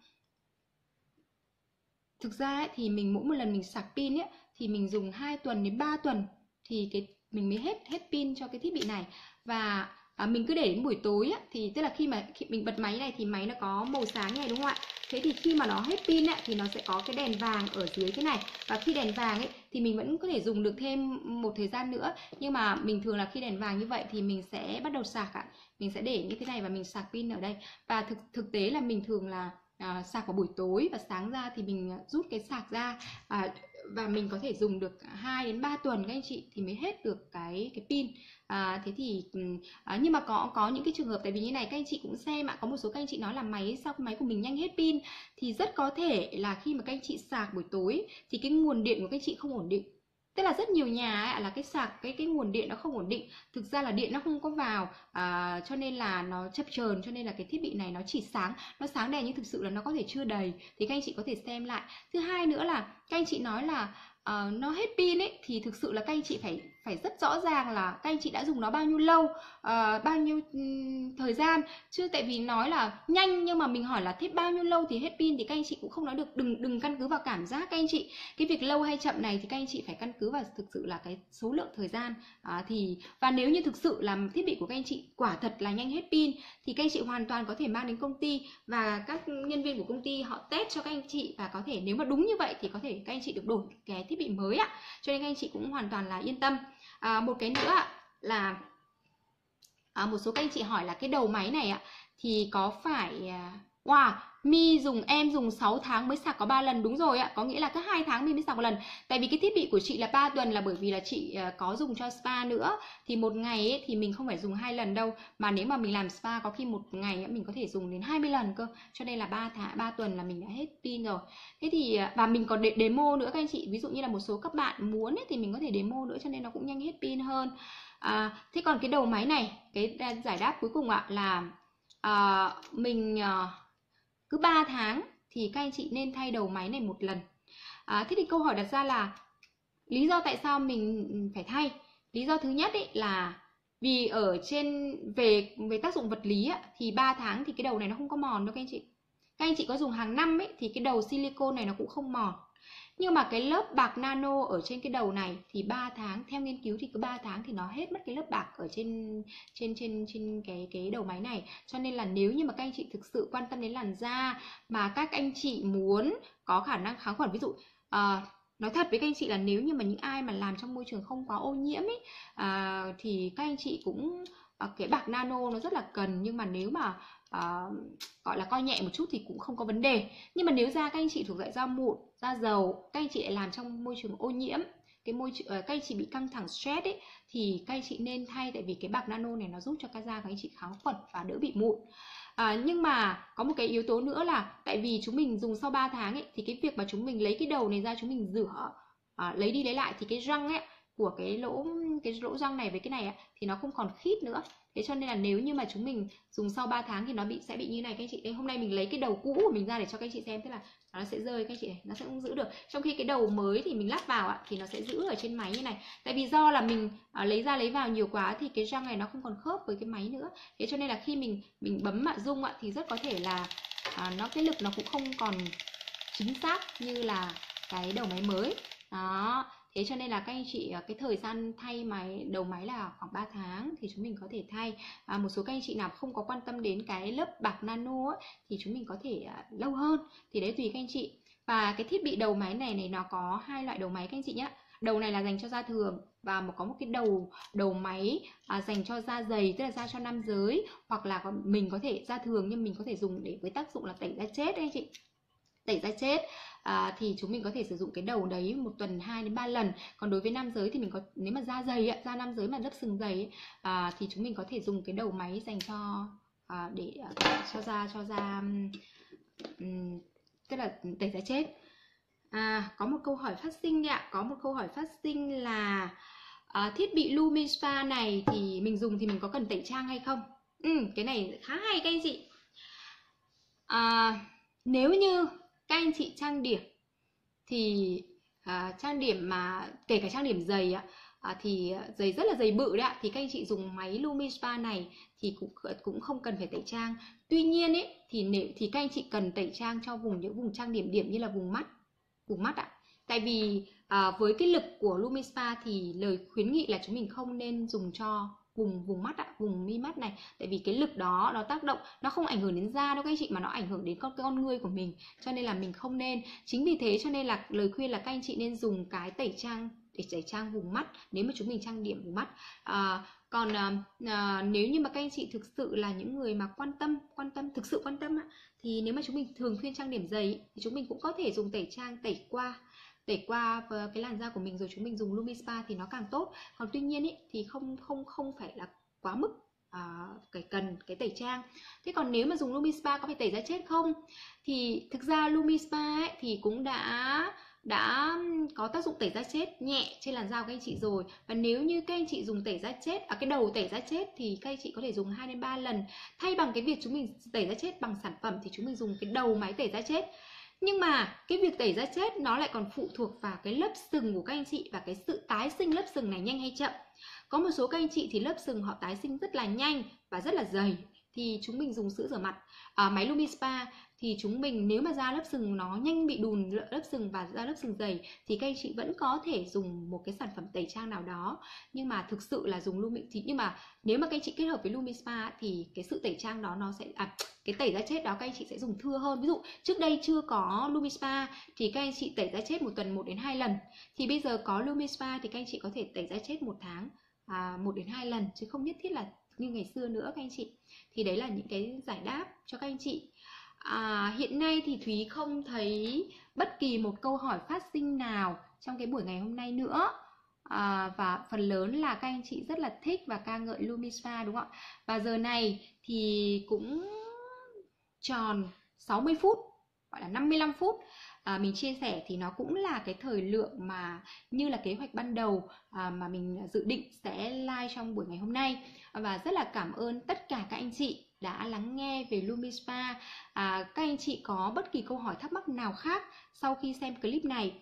thực ra ấy, thì mình mỗi một lần mình sạc pin ấy thì mình dùng 2 tuần đến 3 tuần thì cái mình mới hết hết pin cho cái thiết bị này. Và à, mình cứ để đến buổi tối á, thì tức là khi mà khi mình bật máy này thì máy nó có màu sáng này đúng không ạ? Thế thì khi mà nó hết pin á, thì nó sẽ có cái đèn vàng ở dưới cái này. Và khi đèn vàng ấy thì mình vẫn có thể dùng được thêm một thời gian nữa. Nhưng mà mình thường là khi đèn vàng như vậy thì mình sẽ bắt đầu sạc ạ. Mình sẽ để như thế này và mình sạc pin ở đây. Và thực thực tế là mình thường là à, sạc vào buổi tối và sáng ra thì mình rút cái sạc ra. À, và mình có thể dùng được 2 đến 3 tuần các anh chị thì mới hết được cái cái pin. À, thế thì ừ, à, nhưng mà có có những cái trường hợp tại vì như này các anh chị cũng xem ạ có một số các anh chị nói là máy sau máy của mình nhanh hết pin thì rất có thể là khi mà các anh chị sạc buổi tối thì cái nguồn điện của các anh chị không ổn định tức là rất nhiều nhà ấy, là cái sạc cái cái nguồn điện nó không ổn định. Thực ra là điện nó không có vào à, cho nên là nó chập chờn cho nên là cái thiết bị này nó chỉ sáng nó sáng đèn nhưng thực sự là nó có thể chưa đầy. Thì các anh chị có thể xem lại. Thứ hai nữa là các anh chị nói là uh, nó hết pin ấy thì thực sự là các anh chị phải phải rất rõ ràng là các anh chị đã dùng nó bao nhiêu lâu uh, bao nhiêu um, thời gian. Chứ tại vì nói là nhanh nhưng mà mình hỏi là thế bao nhiêu lâu thì hết pin? Thì các anh chị cũng không nói được. Đừng đừng căn cứ vào cảm giác các anh chị. Cái việc lâu hay chậm này thì các anh chị phải căn cứ vào thực sự là cái số lượng thời gian. Uh, thì và nếu như thực sự là thiết bị của các anh chị quả thật là nhanh hết pin thì các anh chị hoàn toàn có thể mang đến công ty và các nhân viên của công ty họ test cho các anh chị và có thể nếu mà đúng như vậy thì có thể các anh chị được đổi cái thiết bị mới ạ. Cho nên các anh chị cũng hoàn toàn là yên tâm à, một cái nữa là à, một số các anh chị hỏi là cái đầu máy này ạ thì có phải à, Wow, Mi dùng em dùng 6 tháng mới sạc có 3 lần. Đúng rồi ạ Có nghĩa là cứ hai tháng Mi mới sạc một lần. Tại vì cái thiết bị của chị là 3 tuần là bởi vì là chị ờ, có dùng cho spa nữa. Thì một ngày ấy, thì mình không phải dùng hai lần đâu. Mà nếu mà mình làm spa có khi một ngày ấy, mình có thể dùng đến 20 lần cơ. Cho nên là 3 tháng 3 tuần là mình đã hết pin rồi. Thế thì ờ, và mình còn để demo nữa các anh chị. Ví dụ như là một số các bạn muốn ấy, thì mình có thể demo nữa cho nên nó cũng nhanh hết pin hơn. À, Thế còn cái đầu máy này Cái giải đáp cuối cùng ạ là à, mình à, cứ 3 tháng thì các anh chị nên thay đầu máy này một lần. À, thế thì câu hỏi đặt ra là lý do tại sao mình phải thay? Lý do thứ nhất ấy là vì ở trên về về tác dụng vật lý ấy, thì 3 tháng thì cái đầu này nó không có mòn đâu các anh chị. Các anh chị có dùng hàng năm ấy thì cái đầu silicon này nó cũng không mòn nhưng mà cái lớp bạc nano ở trên cái đầu này thì 3 tháng theo nghiên cứu thì cứ 3 tháng thì nó hết mất cái lớp bạc ở trên trên trên trên cái cái đầu máy này. Cho nên là nếu như mà các anh chị thực sự quan tâm đến làn da mà các anh chị muốn có khả năng kháng khuẩn ví dụ à, nói thật với các anh chị là nếu như mà những ai mà làm trong môi trường không quá ô nhiễm ấy à, ờ, thì các anh chị cũng à, cái bạc nano nó rất là cần. Nhưng mà nếu mà uh, gọi là coi nhẹ một chút thì cũng không có vấn đề. Nhưng mà nếu da các anh chị thuộc dạng da mụn da dầu các anh chị lại làm trong môi trường ô nhiễm cái môi trường uh, các anh chị bị căng thẳng stress ấy thì các anh chị nên thay tại vì cái bạc nano này nó giúp cho các da các anh chị kháng khuẩn và đỡ bị mụn. À, nhưng mà có một cái yếu tố nữa là tại vì chúng mình dùng sau 3 tháng ấy thì cái việc mà chúng mình lấy cái đầu này ra chúng mình rửa à, lấy đi lấy lại thì cái răng ấy của cái lỗ cái lỗ răng này với cái này thì nó không còn khít nữa. Thế cho nên là nếu như mà chúng mình dùng sau 3 tháng thì nó bị sẽ bị như này. Các anh chị đây hôm nay mình lấy cái đầu cũ của mình ra để cho các anh chị xem tức là nó sẽ rơi các anh chị này nó sẽ không giữ được. Trong khi cái đầu mới thì mình lắp vào ạ thì nó sẽ giữ ở trên máy như này. Tại vì do là mình à, lấy ra lấy vào nhiều quá thì cái răng này nó không còn khớp với cái máy nữa. Thế cho nên là khi mình mình bấm ạ dung ạ thì rất có thể là à, nó cái lực nó cũng không còn chính xác như là cái đầu máy mới. Đó thế cho nên là các anh chị ờ, cái thời gian thay máy đầu máy là khoảng 3 tháng thì chúng mình có thể thay. À, một số các anh chị nào không có quan tâm đến cái lớp bạc nano ấy, thì chúng mình có thể à, lâu hơn. Thì đấy tùy các anh chị. Và cái thiết bị đầu máy này này nó có hai loại đầu máy các anh chị nhé đầu này là dành cho da thường và một có một cái đầu đầu máy à, dành cho da dày tức là da cho nam giới. Hoặc là mình có thể da thường nhưng mình có thể dùng để với tác dụng là tẩy da chết đấy anh chị tẩy da chết. À, thì chúng mình có thể sử dụng cái đầu đấy một tuần 2 đến 3 lần. Còn đối với nam giới thì mình có nếu mà da dày da nam giới mà lớp sừng dày à, thì chúng mình có thể dùng cái đầu máy dành cho à, để à, cho da cho da um, tức là tẩy da chết. À, có một câu hỏi phát sinh ạ. Có một câu hỏi phát sinh là à, thiết bị lumin Spa này thì mình dùng thì mình có cần tẩy trang hay không? Ừ, cái này khá hay các anh chị. À, nếu như các anh chị trang điểm thì à, trang điểm mà kể cả trang điểm dày ạ à, thì à, dày rất là dày bự đấy ạ thì các anh chị dùng máy Lumi Spa này thì cũng cũng không cần phải tẩy trang. Tuy nhiên ấy thì nếu thì các anh chị cần tẩy trang cho vùng những vùng trang điểm điểm như là vùng mắt vùng mắt ạ. Tại vì à, với cái lực của Lumi Spa thì lời khuyến nghị là chúng mình không nên dùng cho vùng vùng mắt ạ, vùng mi mắt này. Tại vì cái lực đó nó tác động nó không ảnh hưởng đến da đâu các anh chị mà nó ảnh hưởng đến con con người của mình. Cho nên là mình không nên. Chính vì thế cho nên là lời khuyên là các anh chị nên dùng cái tẩy trang để tẩy trang vùng mắt nếu mà chúng mình trang điểm vùng mắt. À, còn à, à, nếu như mà các anh chị thực sự là những người mà quan tâm quan tâm thực sự quan tâm á, thì nếu mà chúng mình thường xuyên trang điểm dày thì chúng mình cũng có thể dùng tẩy trang tẩy qua tẩy qua cái làn da của mình rồi chúng mình dùng Lumi Spa thì nó càng tốt. Còn tuy nhiên ý, thì không không không phải là quá mức à, cái cần cái tẩy trang. Thế còn nếu mà dùng Lumi Spa có phải tẩy da chết không? Thì thực ra Lumi Spa ấy, thì cũng đã đã có tác dụng tẩy da chết nhẹ trên làn da của các anh chị rồi. Và nếu như các anh chị dùng tẩy da chết à cái đầu tẩy da chết thì các anh chị có thể dùng 2 đến 3 lần. Thay bằng cái việc chúng mình tẩy da chết bằng sản phẩm thì chúng mình dùng cái đầu máy tẩy da chết nhưng mà cái việc tẩy da chết nó lại còn phụ thuộc vào cái lớp sừng của các anh chị và cái sự tái sinh lớp sừng này nhanh hay chậm. Có một số các anh chị thì lớp sừng họ tái sinh rất là nhanh và rất là dày thì chúng mình dùng sữa rửa mặt. À, máy Lumi Spa thì chúng mình nếu mà da lớp sừng nó nhanh bị đùn lớp sừng và da lớp sừng dày thì các anh chị vẫn có thể dùng một cái sản phẩm tẩy trang nào đó. Nhưng mà thực sự là dùng Lumi thì nhưng mà nếu mà các anh chị kết hợp với Lumi Spa thì cái sự tẩy trang đó nó sẽ à, cái tẩy da chết đó các anh chị sẽ dùng thưa hơn. Ví dụ trước đây chưa có Lumi Spa thì các anh chị tẩy da chết một tuần 1 đến 2 lần. Thì bây giờ có Lumi Spa thì các anh chị có thể tẩy da chết một tháng à, 1 đến 2 lần chứ không nhất thiết là như ngày xưa nữa các anh chị. Thì đấy là những cái giải đáp cho các anh chị à, hiện nay thì thúy không thấy bất kỳ một câu hỏi phát sinh nào trong cái buổi ngày hôm nay nữa. À, và phần lớn là các anh chị rất là thích và ca ngợi Lumispa đúng không ạ? Và giờ này thì cũng tròn 60 phút gọi là 55 phút. À, mình chia sẻ thì nó cũng là cái thời lượng mà như là kế hoạch ban đầu à, mà mình dự định sẽ live trong buổi ngày hôm nay. Và rất là cảm ơn tất cả các anh chị đã lắng nghe về Lumispa. À, các anh chị có bất kỳ câu hỏi thắc mắc nào khác sau khi xem clip này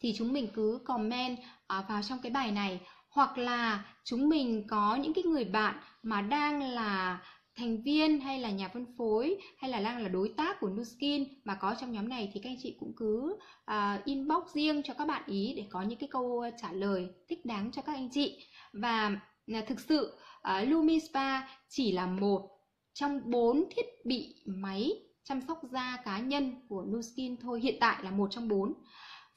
thì chúng mình cứ comment à, vào trong cái bài này hoặc là chúng mình có những cái người bạn mà đang là thành viên hay là nhà phân phối hay là đang là đối tác của Nuskin mà có trong nhóm này thì các anh chị cũng cứ uh, inbox riêng cho các bạn ý để có những cái câu trả lời thích đáng cho các anh chị và uh, thực sự à, uh, Lumi Spa chỉ là một trong bốn thiết bị máy chăm sóc da cá nhân của Nuskin thôi, hiện tại là một trong bốn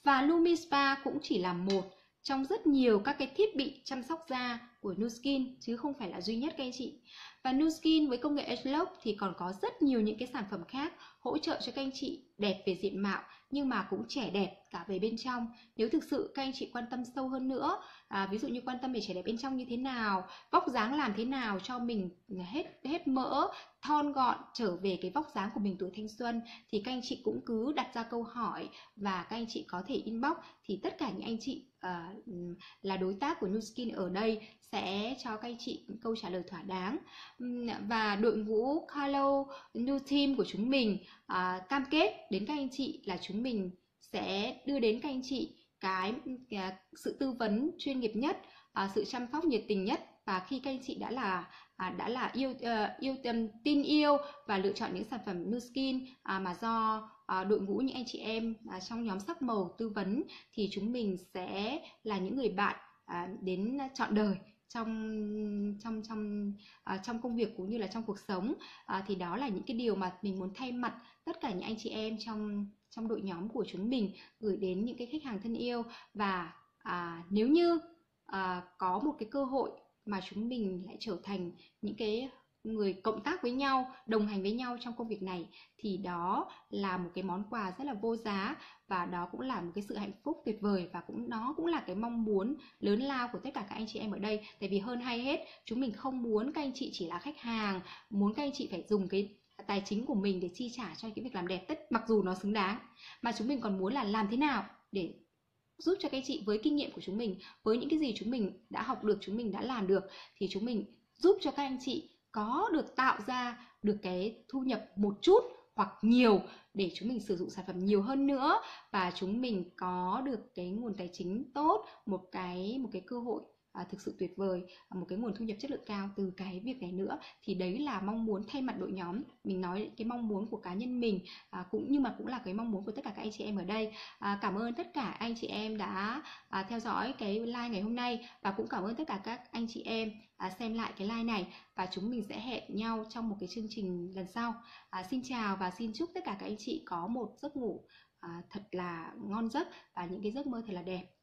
và Lumi Spa cũng chỉ là một trong rất nhiều các cái thiết bị chăm sóc da của Nuskin, chứ không phải là duy nhất các anh chị. Và Nuskin với công nghệ Edgelock thì còn có rất nhiều những cái sản phẩm khác hỗ trợ cho các anh chị đẹp về diện mạo nhưng mà cũng trẻ đẹp cả về bên trong. Nếu thực sự các anh chị quan tâm sâu hơn nữa, à, ví dụ như quan tâm về trẻ đẹp bên trong như thế nào, vóc dáng làm thế nào cho mình hết hết mỡ, thon gọn trở về cái vóc dáng của mình tuổi thanh xuân thì các anh chị cũng cứ đặt ra câu hỏi và các anh chị có thể inbox thì tất cả những anh chị À, là đối tác của New Skin ở đây sẽ cho các anh chị câu trả lời thỏa đáng và đội ngũ Carlo New Team của chúng mình uh, cam kết đến các anh chị là chúng mình sẽ đưa đến các anh chị cái, cái sự tư vấn chuyên nghiệp nhất uh, sự chăm sóc nhiệt tình nhất. Và khi các anh chị đã là à, đã là yêu uh, yêu um, tin yêu và lựa chọn những sản phẩm Nuskin à, mà do à, đội ngũ những anh chị em à, trong nhóm sắc màu tư vấn thì chúng mình sẽ là những người bạn à, đến chọn đời trong trong trong à, trong công việc cũng như là trong cuộc sống. À, thì đó là những cái điều mà mình muốn thay mặt tất cả những anh chị em trong trong đội nhóm của chúng mình gửi đến những cái khách hàng thân yêu. Và à, nếu như à, có một cái cơ hội mà chúng mình lại trở thành những cái người cộng tác với nhau, đồng hành với nhau trong công việc này, thì đó là một cái món quà rất là vô giá và đó cũng là một cái sự hạnh phúc tuyệt vời và cũng, nó cũng là cái mong muốn lớn lao của tất cả các anh chị em ở đây. Tại vì hơn hay hết, chúng mình không muốn các anh chị chỉ là khách hàng, muốn các anh chị phải dùng cái tài chính của mình để chi trả cho cái việc làm đẹp tất, mặc dù nó xứng đáng. Mà chúng mình còn muốn là làm thế nào để giúp cho các anh chị với kinh nghiệm của chúng mình, với những cái gì chúng mình đã học được, chúng mình đã làm được, thì chúng mình giúp cho các anh chị có được tạo ra được cái thu nhập một chút hoặc nhiều để chúng mình sử dụng sản phẩm nhiều hơn nữa và chúng mình có được cái nguồn tài chính tốt, một cái một cái cơ hội à, thực sự tuyệt vời à, một cái nguồn thu nhập chất lượng cao từ cái việc này nữa. Thì đấy là mong muốn thay mặt đội nhóm mình nói cái mong muốn của cá nhân mình à, cũng nhưng mà cũng là cái mong muốn của tất cả các anh chị em ở đây. À, cảm ơn tất cả anh chị em đã à, theo dõi cái like ngày hôm nay và cũng cảm ơn tất cả các anh chị em à, xem lại cái like này. Và chúng mình sẽ hẹn nhau trong một cái chương trình lần sau. À, xin chào và xin chúc tất cả các anh chị có một giấc ngủ à, thật là ngon giấc và những cái giấc mơ thật là đẹp.